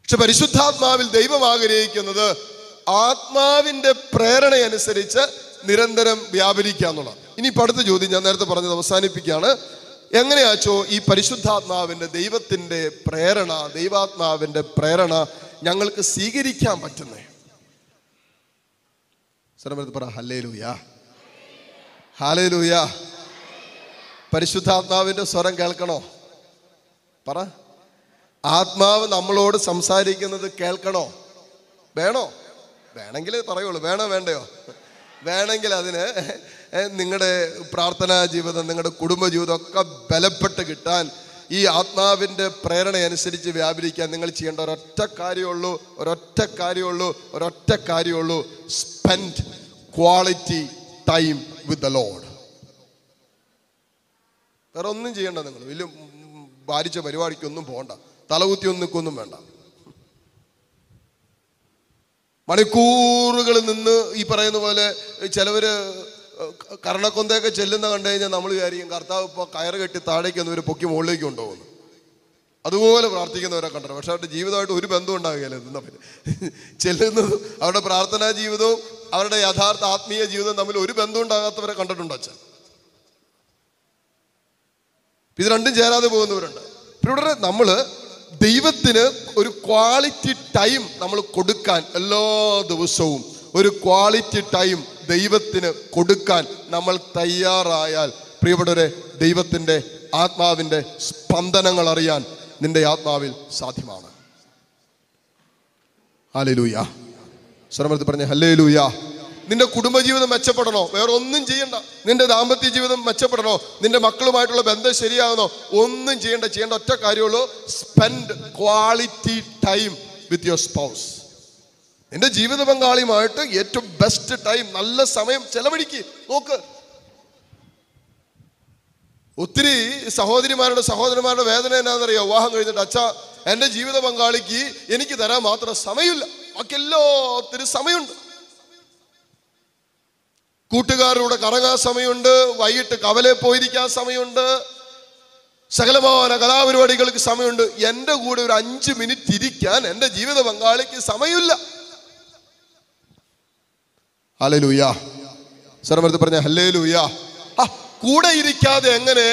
പക്ഷെ പരിശുദ്ധാത്മാവിൽ ദൈവം ആഗ്രഹിക്കുന്നത് ആത്മാവിന്റെ പ്രേരണയനുസരിച്ച് നിരന്തരം വ്യാപരിക്കുക എന്നുള്ളതാണ് ഇനി അടുത്ത ചോദ്യം ഞാൻ നേരത്തെ പറഞ്ഞത് അവസാനിപ്പിക്കുകയാണ്. എങ്ങനെയാച്ചോ ഈ പരിശുദ്ധാത്മാവിന്റെ ദൈവത്തിന്റെ പ്രേരണ ദൈവാത്മാവിന്റെ പ്രേരണ ഞങ്ങൾക്ക് സ്വീകരിക്കാൻ പറ്റുന്നേ? സ്ഥലമെടുത്ത് പറ ഹല്ലേലൂയ. ഹാലേലൂയ ഹാലേ ലൂയ പരിശുദ്ധാത്മാവിന്റെ സ്വരം കേൾക്കണോ? പറ. ആത്മാവ് നമ്മളോട് സംസാരിക്കുന്നത് കേൾക്കണോ? വേണോ? വേണമെങ്കിൽ പറയുള്ളൂ. വേണോ വേണ്ടയോ? വേണമെങ്കിൽ അതിന് നിങ്ങളുടെ പ്രാർത്ഥനാ ജീവിതം നിങ്ങളുടെ കുടുംബ ജീവിതം ഒക്കെ ബലപ്പെട്ട് കിട്ടാൻ ഈ ആത്മാവിന്റെ പ്രേരണയനുസരിച്ച് വ്യാപരിക്കാൻ നിങ്ങൾ ചെയ്യേണ്ട ഒരൊറ്റ കാര്യമുള്ളൂ ഒരൊറ്റ കാര്യമുള്ളൂ ഒരൊറ്റ കാര്യമുള്ളൂ. Spend quality time with the Lord വേറെ ഒന്നും ചെയ്യേണ്ട നിങ്ങൾ. വലിയ ഭാരിച്ച പരിപാടിക്കൊന്നും പോകണ്ട തലകുത്തി ഒന്നും വേണ്ട. മണിക്കൂറുകൾ നിന്ന് ഈ പറയുന്ന പോലെ ചിലവർ കർണക്കൊന്തയൊക്കെ ചെല്ലുന്ന കണ്ടു കഴിഞ്ഞാൽ നമ്മൾ വിചാരിക്കും കർത്താവ് ഇപ്പോൾ കയറ് കെട്ടി താഴേക്ക് എന്നവർ പൊക്കി മുകളിലേക്ക് കൊണ്ടുപോകുന്നു. അതുപോലെ പ്രാർത്ഥിക്കുന്നവരെ കണ്ടു പക്ഷെ അവരുടെ ജീവിതമായിട്ട് ഒരു ബന്ധം ഉണ്ടാകുകയല്ല എന്താ പിന്നെ ചെല്ലുന്നതും അവരുടെ പ്രാർത്ഥനാ ജീവിതവും അവരുടെ യഥാർത്ഥ ആത്മീയ ജീവിതവും തമ്മിൽ ഒരു ബന്ധം ഉണ്ടാകാത്തവരെ കണ്ടിട്ടുണ്ടോ അച്ഛൻ? ഇത് രണ്ടും ചേരാതെ പോകുന്നവരുണ്ട്. ഇവിടെ നമ്മൾ ദൈവത്തിന് ഒരു ക്വാളിറ്റി ടൈം നമ്മൾ കൊടുക്കാൻ എല്ലാ ദിവസവും ഒരു ക്വാളിറ്റി ടൈം ദൈവത്തിന് കൊടുക്കാൻ നമ്മൾ തയ്യാറായാൽ പ്രിയപ്പെട്ടവരെ ദൈവത്തിന്റെ ആത്മാവിന്റെ സ്പന്ദനങ്ങൾ അറിയാൻ നിന്റെ ആത്മാവിൽ സാധ്യമാണ്. ഹാലലൂയ സ്വരമർത്തി പറഞ്ഞ ഹല്ലേലൂയ നിന്റെ കുടുംബജീവിതം മെച്ചപ്പെടണോ? വേറെ ഒന്നും ചെയ്യണ്ട. നിന്റെ ദാമ്പത്യ ജീവിതം മെച്ചപ്പെടണോ? നിന്റെ മക്കളുമായിട്ടുള്ള ബന്ധം ശരിയാകണോ ഒന്നും ചെയ്യണ്ട. ചെയ്യേണ്ട ഒറ്റ കാര്യമുള്ളൂ. Spend quality time with your spouse നിന്റെ ജീവിത പങ്കാളിയുമായിട്ട് ഏറ്റവും ബെസ്റ്റ് ടൈം നല്ല സമയം ചെലവഴിക്ക്. നോക്ക്. ഒത്തിരി സഹോദരിമാരുടെ സഹോദരന്മാരുടെ വേദന എന്നാണെന്നറിയോ വിവാഹം കഴിഞ്ഞിട്ട് അച്ഛാ എന്റെ ജീവിത പങ്കാളിക്ക് എനിക്ക് തരാൻ മാത്രം സമയമില്ല. ബാക്കി എല്ലാത്തിനും സമയമുണ്ട്. കൂട്ടുകാരുടെ കറങ്ങാൻ സമയമുണ്ട് വൈകിട്ട് കവലെ പോയിരിക്കാൻ സമയമുണ്ട്. സകലമാന കലാപരിപാടികൾക്ക് സമയമുണ്ട്. എന്റെ കൂടെ ഒരു അഞ്ച് മിനിറ്റ് ഇരിക്കാൻ എന്റെ ജീവിത പങ്കാളിക്ക് സമയമില്ല. ഹലേ ലൂയ സർവർത്ത് പറഞ്ഞ ഹല്ലേ ലൂയ കൂടെ ഇരിക്കാതെ എങ്ങനെ?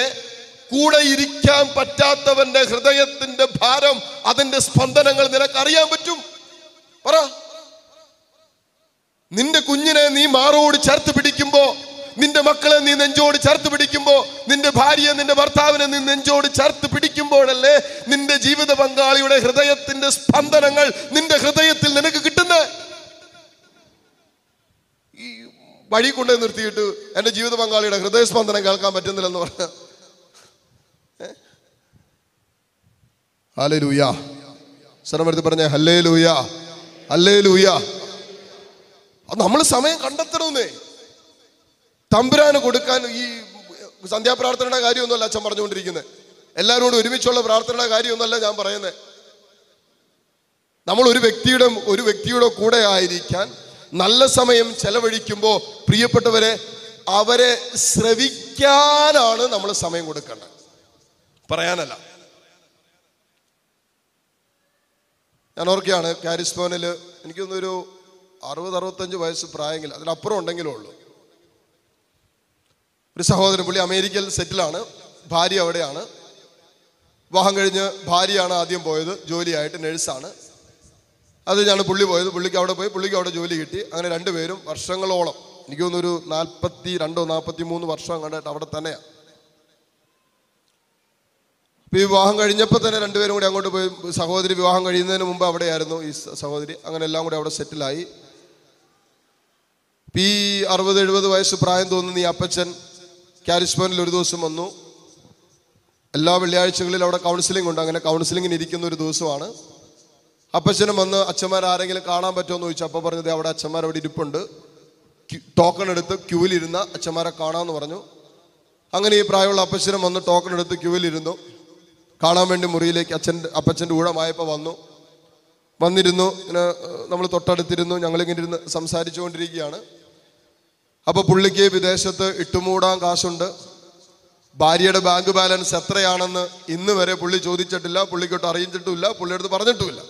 കൂടെ ഇരിക്കാൻ പറ്റാത്തവന്റെ ഹൃദയത്തിന്റെ ഭാരം അതിന്റെ സ്പന്ദനങ്ങൾ നിനക്കറിയാൻ പറ്റും? പറ. നിന്റെ കുഞ്ഞിനെ നീ മാറോട് ചേർത്ത് പിടിക്കുമ്പോ നിന്റെ മക്കളെ നീ നെഞ്ചോട് ചേർത്ത് പിടിക്കുമ്പോ നിന്റെ ഭാര്യയെ നിന്റെ ഭർത്താവിനെ നീ നെഞ്ചോട് ചേർത്ത് പിടിക്കുമ്പോഴല്ലേ നിന്റെ ജീവിത പങ്കാളിയുടെ ഹൃദയത്തിന്റെ സ്പന്ദനങ്ങൾ നിന്റെ ഹൃദയത്തിൽ നിനക്ക് കിട്ടുന്നത് ഈ വഴി കൊണ്ടുപോയി നിർത്തിയിട്ട് എന്റെ ജീവിത പങ്കാളിയുടെ ഹൃദയസ്പന്ദനം കേൾക്കാൻ പറ്റുന്നില്ലെന്ന് പറഞ്ഞ. ഹലേ ലൂയ സ്ഥലമെടുത്ത് പറഞ്ഞ ഹല്ലേ ലൂയ ഹല്ലേ ലൂയ നമ്മൾ സമയം കണ്ടെത്തണമെന്നേ തമ്പുരാന് കൊടുക്കാൻ ഈ സന്ധ്യാപ്രാർത്ഥനയുടെ കാര്യമൊന്നുമല്ല അച്ഛൻ പറഞ്ഞുകൊണ്ടിരിക്കുന്നത്. എല്ലാവരോടും ഒരുമിച്ചുള്ള പ്രാർത്ഥനയുടെ കാര്യമൊന്നുമല്ല ഞാൻ പറയുന്നത്. നമ്മൾ ഒരു വ്യക്തിയുടെ ഒരു വ്യക്തിയുടെ കൂടെ ആയിരിക്കാൻ നല്ല സമയം ചെലവഴിക്കുമ്പോൾ പ്രിയപ്പെട്ടവരെ അവരെ ശ്രവിക്കാനാണ് നമ്മൾ സമയം കൊടുക്കേണ്ടത്. പറയാനല്ല. ഞാൻ ഓർക്കുകയാണ് കാരിസ്തോനിൽ എനിക്കൊന്നൊരു അറുപത് അറുപത്തഞ്ച് വയസ്സ് പ്രായമെങ്കിൽ അതിനപ്പുറം ഉണ്ടെങ്കിലേ ഉള്ളൂ. ഒരു സഹോദരൻ പുള്ളി അമേരിക്കയിൽ സെറ്റിലാണ് ഭാര്യ അവിടെയാണ്. വിവാഹം കഴിഞ്ഞ് ഭാര്യയാണ് ആദ്യം പോയത് ജോലിയായിട്ട് നഴ്സാണ്. അത് ഞാൻ പുള്ളി പോയത് പുള്ളിക്ക് അവിടെ പോയി പുള്ളിക്ക് അവിടെ ജോലി കിട്ടി. അങ്ങനെ രണ്ടുപേരും വർഷങ്ങളോളം എനിക്ക് തോന്നുന്നൊരു നാൽപ്പത്തി രണ്ടോ നാൽപ്പത്തി മൂന്ന് വർഷം കണ്ടിട്ട് അവിടെ തന്നെയാണ് ഈ വിവാഹം കഴിഞ്ഞപ്പോൾ തന്നെ രണ്ടുപേരും കൂടി അങ്ങോട്ട് പോയി. സഹോദരി വിവാഹം കഴിയുന്നതിന് മുമ്പ് അവിടെയായിരുന്നു ഈ സഹോദരി. അങ്ങനെ എല്ലാം കൂടി അവിടെ സെറ്റിലായി. ഈ അറുപത് എഴുപത് വയസ്സ് പ്രായം തോന്നുന്ന ഈ അപ്പച്ചൻ കാരിസ്മോനിൽ ഒരു ദിവസം വന്നു. എല്ലാ വെള്ളിയാഴ്ചകളിലും അവിടെ കൗൺസിലിംഗ് ഉണ്ട്. അങ്ങനെ കൗൺസിലിങ്ങിന് ഇരിക്കുന്ന ഒരു ദിവസമാണ്. അപ്പച്ചനും വന്ന് അച്ഛന്മാർ ആരെങ്കിലും കാണാൻ പറ്റുമോ എന്ന് ചോദിച്ചു. അപ്പം പറഞ്ഞത് അവിടെ അച്ഛന്മാർ അവിടെ ഇരിപ്പുണ്ട്. ടോക്കൺ എടുത്ത് ക്യൂവിലിരുന്ന അച്ഛന്മാരെ കാണാമെന്ന് പറഞ്ഞു. അങ്ങനെ ഈ പ്രായമുള്ള അപ്പച്ചനും വന്ന് ടോക്കൺ എടുത്ത് ക്യൂവിലിരുന്നു കാണാൻ വേണ്ടി മുറിയിലേക്ക് അച്ഛന്റെ അപ്പച്ചന്റെ ഊഴമായപ്പോൾ വന്നു. വന്നിരുന്നു. ഇങ്ങനെ നമ്മൾ തൊട്ടടുത്തിരുന്നു. ഞങ്ങളിങ്ങനെ ഇരുന്ന് സംസാരിച്ചുകൊണ്ടിരിക്കുകയാണ്. അപ്പൊ പുള്ളിക്ക് വിദേശത്ത് ഇട്ടുമൂടാൻ കാശുണ്ട്. ഭാര്യയുടെ ബാങ്ക് ബാലൻസ് എത്രയാണെന്ന് ഇന്ന് വരെ പുള്ളി ചോദിച്ചിട്ടില്ല പുള്ളിക്കൊട്ട് അറിയിച്ചിട്ടുമില്ല പുള്ളിയെടുത്ത് പറഞ്ഞിട്ടുമില്ല.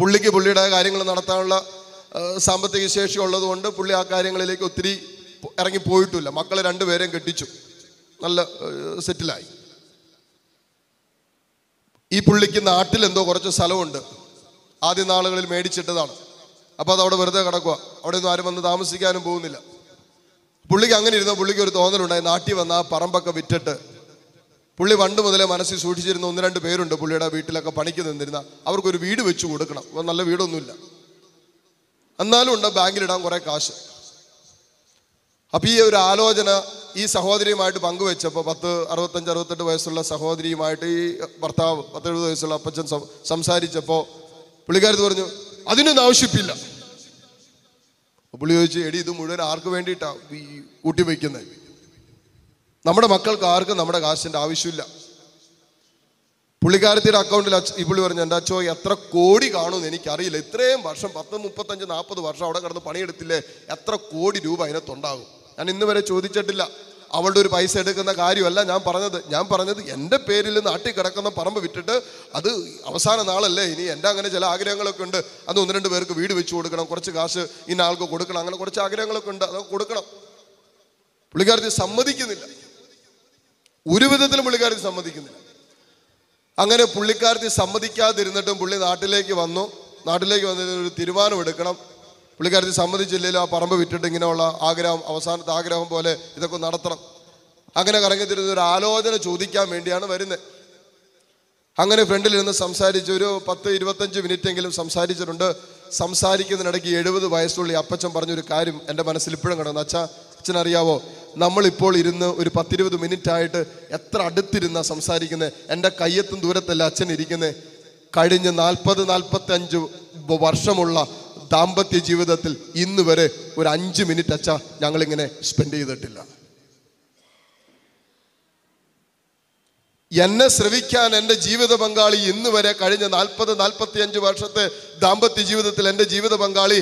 പുള്ളിക്ക് പുള്ളിയുടെ കാര്യങ്ങൾ നടത്താനുള്ള സാമ്പത്തിക ശേഷി ഉള്ളതുകൊണ്ട് പുള്ളി ആ കാര്യങ്ങളിലേക്ക് ഒത്തിരി ഇറങ്ങി പോയിട്ടില്ല. മക്കളെ രണ്ടുപേരെയും കെട്ടിച്ചു. നല്ല സെറ്റിലായി. ഈ പുള്ളിക്ക് നാട്ടിൽ എന്തോ കുറച്ച് സ്ഥലമുണ്ട്. ആദ്യ നാളുകളിൽ മേടിച്ചിട്ടതാണ്. അപ്പോൾ അത് അവിടെ വെറുതെ കിടക്കുക അവിടെ ഒന്നും ആരും വന്ന് താമസിക്കാനും പോകുന്നില്ല. പുള്ളിക്ക് അങ്ങനെ ഇരുന്ന പുള്ളിക്ക് ഒരു തോന്നലുണ്ടായി. നാട്ടിൽ വന്ന ആ പറമ്പൊക്കെ വിറ്റിട്ട് പുള്ളി പണ്ട് മുതലേ മനസ്സിൽ സൂക്ഷിച്ചിരുന്ന ഒന്ന് രണ്ട് പേരുണ്ട് പുള്ളിയുടെ വീട്ടിലൊക്കെ പണിക്ക് നിന്നിരുന്ന. അവർക്കൊരു വീട് വെച്ച് കൊടുക്കണം. നല്ല വീടൊന്നുമില്ല. എന്നാലും ഉണ്ട് ബാങ്കിലിടാൻ കുറേ കാശ്. അപ്പൊ ഈ ഒരു ആലോചന ഈ സഹോദരിയുമായിട്ട് പങ്കുവെച്ചപ്പോൾ പത്ത് അറുപത്തഞ്ച് അറുപത്തെട്ട് വയസ്സുള്ള സഹോദരിയുമായിട്ട് ഈ ഭർത്താവ് പത്തെഴുപത് വയസ്സുള്ള അപ്പച്ചൻ സംസാരിച്ചപ്പോൾ പുള്ളിക്കാരത്ത് പറഞ്ഞു അതിനൊന്നും ആവശ്യപ്പില്ല പുള്ളി ചോദിച്ചു എടി ഇത് മുഴുവൻ ആർക്ക് വേണ്ടിയിട്ടാണ് ഈ കൂട്ടി വയ്ക്കുന്നത് നമ്മുടെ മക്കൾക്ക് ആർക്കും നമ്മുടെ കാശിന്റെ ആവശ്യമില്ല. പുള്ളിക്കാരത്തിയുടെ അക്കൗണ്ടിൽ ഈ പുള്ളി പറഞ്ഞു എന്റെ അച്ഛോ എത്ര കോടി കാണുമെന്ന് എനിക്കറിയില്ല. ഇത്രയും വർഷം പത്ത് മുപ്പത്തഞ്ച് നാൽപ്പത് വർഷം അവിടെ കിടന്ന് പണിയെടുത്തില്ലേ? എത്ര കോടി രൂപ അതിനകത്തുണ്ടാകും? ഞാൻ ഇന്ന് വരെ ചോദിച്ചിട്ടില്ല. അവളുടെ ഒരു പൈസ എടുക്കുന്ന കാര്യമല്ല ഞാൻ പറഞ്ഞത്. ഞാൻ പറഞ്ഞത് എന്റെ പേരിൽ നാട്ടിൽ കിടക്കുന്ന പറമ്പ് വിറ്റിട്ട് അത് അവസാന നാളല്ലേ? ഇനി എന്റെ അങ്ങനെ ചില ആഗ്രഹങ്ങളൊക്കെ ഉണ്ട്. അത് ഒന്ന് രണ്ട് പേർക്ക് വീട് വെച്ച് കൊടുക്കണം. കുറച്ച് കാശ് ഇന്ന ആൾക്ക് കൊടുക്കണം. അങ്ങനെ കുറച്ച് ആഗ്രഹങ്ങളൊക്കെ ഉണ്ട്. അത് കൊടുക്കണം. പുള്ളിക്കാരത്തി സമ്മതിക്കുന്നില്ല. ഒരു വിധത്തിലും പുള്ളിക്കാരത്തി സമ്മതിക്കുന്നില്ല. അങ്ങനെ പുള്ളിക്കാരത്തി സമ്മതിക്കാതിരുന്നിട്ടും പുള്ളി നാട്ടിലേക്ക് വന്നു. നാട്ടിലേക്ക് വന്നിട്ട് ഒരു തീരുമാനം എടുക്കണം പുള്ളിക്കാരത്തി സമ്മതിച്ചില്ലല്ലോ ആ പറമ്പ് വിറ്റിട്ട് ഇങ്ങനെയുള്ള ആഗ്രഹം അവസാനത്തെ ആഗ്രഹം പോലെ ഇതൊക്കെ നടത്തണം. അങ്ങനെ കറങ്ങിത്തിരുന്ന ഒരു ആലോചന ചോദിക്കാൻ വേണ്ടിയാണ് വരുന്നത്. അങ്ങനെ ഫ്രണ്ടിൽ നിന്ന് സംസാരിച്ച് ഒരു പത്ത് ഇരുപത്തഞ്ച് മിനിറ്റ് എങ്കിലും സംസാരിച്ചിട്ടുണ്ട്. സംസാരിക്കുന്നതിനിടയ്ക്ക് എഴുപത് വയസ്സുള്ള ഈ അപ്പച്ചൻ പറഞ്ഞൊരു കാര്യം എന്റെ മനസ്സിൽ ഇപ്പോഴും കിടന്നു അച്ഛാ അച്ഛനറിയാവോ നമ്മളിപ്പോൾ ഇരുന്ന് ഒരു പത്തിരുപത് മിനിറ്റ് ആയിട്ട് എത്ര അടുത്തിരുന്ന സംസാരിക്കുന്നത് എന്റെ കയ്യത്തും ദൂരത്തല്ല അച്ഛൻ ഇരിക്കുന്നത് കഴിഞ്ഞ് നാൽപ്പത് നാൽപ്പത്തഞ്ച് വർഷമുള്ള ദാമ്പത്യ ജീവിതത്തിൽ ഇന്ന് വരെ ഒരു അഞ്ച് മിനിറ്റ് അച്ഛ ഞങ്ങളിങ്ങനെ സ്പെൻഡ് ചെയ്തിട്ടില്ല. എന്നെ ശ്രവിക്കാൻ എന്റെ ജീവിത പങ്കാളി ഇന്ന് വരെ കഴിഞ്ഞ നാൽപ്പത് നാൽപ്പത്തി അഞ്ച് വർഷത്തെ ദാമ്പത്യ ജീവിതത്തിൽ എന്റെ ജീവിത പങ്കാളി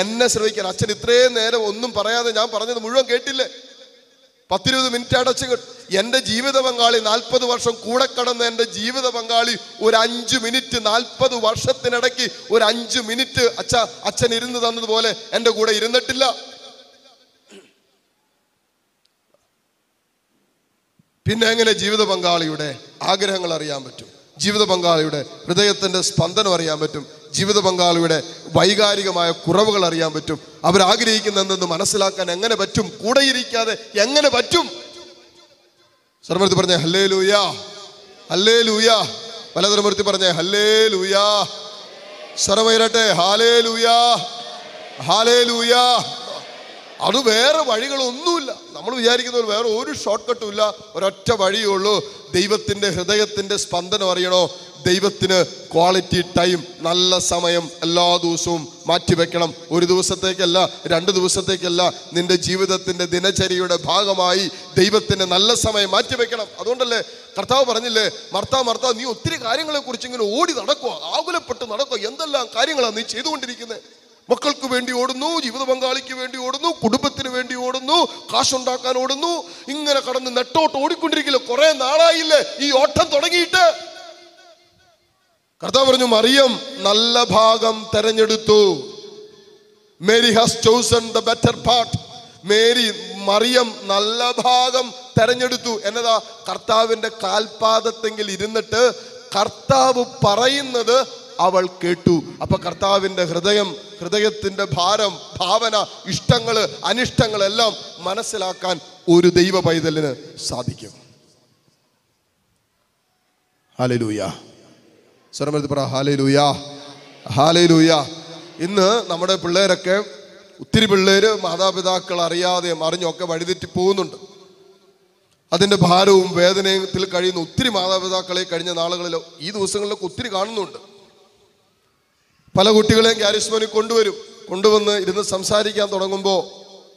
എന്നെ ശ്രവിക്കാൻ അച്ഛൻ ഇത്രയും നേരം ഒന്നും പറയാതെ ഞാൻ പറഞ്ഞത് മുഴുവൻ കേട്ടില്ലേ? പത്തിരുപത് മിനിറ്റ് അടച്ച് എന്റെ ജീവിത പങ്കാളി നാൽപ്പത് വർഷം കൂടെ കടന്ന എന്റെ ജീവിത പങ്കാളി ഒരു അഞ്ച് മിനിറ്റ് നാൽപ്പത് വർഷത്തിനിടയ്ക്ക് ഒരു അഞ്ച് മിനിറ്റ് അച്ഛ അച്ഛൻ ഇരുന്ന് തന്നതുപോലെ എന്റെ കൂടെ ഇരുന്നിട്ടില്ല. പിന്നെ എങ്ങനെ ജീവിത പങ്കാളിയുടെ ആഗ്രഹങ്ങൾ അറിയാൻ പറ്റും? ജീവിത പങ്കാളിയുടെ ഹൃദയത്തിന്റെ സ്പന്ദനം അറിയാൻ പറ്റും? ജീവിത പങ്കാളിയുടെ വൈകാരികമായ കുറവുകൾ അറിയാൻ പറ്റും. അവരാഗ്രഹിക്കുന്ന എന്തെന്ന് മനസ്സിലാക്കാൻ എങ്ങനെ പറ്റും? കൂടെ ഇരിക്കാതെ എങ്ങനെ പറ്റും? സർവർത്തി പറഞ്ഞേ ഹല്ലേ ലൂയാ ഹല്ലേ ലൂയാ പലതരമൂർത്തി പറഞ്ഞേ ഹല്ലേ ലൂയാ സ്വരമയിരട്ടെ ഹാലേ ലൂയാ ഹാലേ ലൂയാ അത് വേറെ വഴികളൊന്നുമില്ല. നമ്മൾ വിചാരിക്കുന്ന വേറെ ഒരു ഷോർട്ട് കട്ടും ഇല്ല. ഒരൊറ്റ വഴിയേ ഉള്ളൂ. ദൈവത്തിന്റെ ഹൃദയത്തിന്റെ സ്പന്ദനം അറിയണോ? ദൈവത്തിന് ക്വാളിറ്റി ടൈം നല്ല സമയം എല്ലാ ദിവസവും മാറ്റിവെക്കണം ഒരു ദിവസത്തേക്കല്ല രണ്ട് ദിവസത്തേക്കല്ല. നിന്റെ ജീവിതത്തിന്റെ ദിനചര്യയുടെ ഭാഗമായി ദൈവത്തിന് നല്ല സമയം മാറ്റിവെക്കണം അതുകൊണ്ടല്ലേ കർത്താവ് പറഞ്ഞില്ലേ മർത്താ മർത്താ നീ ഒത്തിരി കാര്യങ്ങളെ കുറിച്ച് ഇങ്ങനെ ഓടി നടക്കുക ആകുലപ്പെട്ട് നടക്കുക എന്തെല്ലാം കാര്യങ്ങളാണ് നീ ചെയ്തുകൊണ്ടിരിക്കുന്നത് മക്കൾക്ക് വേണ്ടി ഓടുന്നു ജീവിത പങ്കാളിക്ക് വേണ്ടി ഓടുന്നു കുടുംബത്തിന് വേണ്ടി ഓടുന്നു കാശുണ്ടാക്കാൻ ഓടുന്നു. ഇങ്ങനെ കടന്ന് നെട്ടോട്ട് ഓടിക്കൊണ്ടിരിക്കില്ല കുറെ നാളായില്ലേ? ഈ ഓട്ടം തുടങ്ങിയിട്ട്. കർത്താവ് പറഞ്ഞു മറിയം നല്ല ഭാഗം തെരഞ്ഞെടുത്തു. Mary has chosen the better part. Mary Mariyam നല്ല ഭാഗം തെരഞ്ഞെടുത്തു. എന്നതാ കർത്താവിന്റെ കാൽപാദത്തെങ്കിൽ ഇരുന്നിട്ട് കർത്താവ് പറയുന്നത് അവൾ കേട്ടു. അപ്പൊ കർത്താവിന്റെ ഹൃദയം ഹൃദയത്തിന്റെ ഭാരം ഭാവന ഇഷ്ടങ്ങൾ അനിഷ്ടങ്ങളെല്ലാം മനസ്സിലാക്കാൻ ഒരു ദൈവ പൈതലിന് സാധിക്കും. ഇന്ന് നമ്മുടെ പിള്ളേരൊക്കെ ഒത്തിരി പിള്ളേര് മാതാപിതാക്കൾ അറിയാതെയും അറിഞ്ഞൊക്കെ വഴിതെറ്റി പോകുന്നുണ്ട്. അതിന്റെ ഭാരവും വേദനയും കഴിയുന്ന ഒത്തിരി മാതാപിതാക്കളെ കഴിഞ്ഞ നാളുകളിൽ ഈ ദിവസങ്ങളിലൊക്കെ ഒത്തിരി കാണുന്നുണ്ട്. പല കുട്ടികളെയും ക്യാരിസ്മോനിൽ കൊണ്ടുവരും. കൊണ്ടുവന്ന് ഇരുന്ന് സംസാരിക്കാൻ തുടങ്ങുമ്പോൾ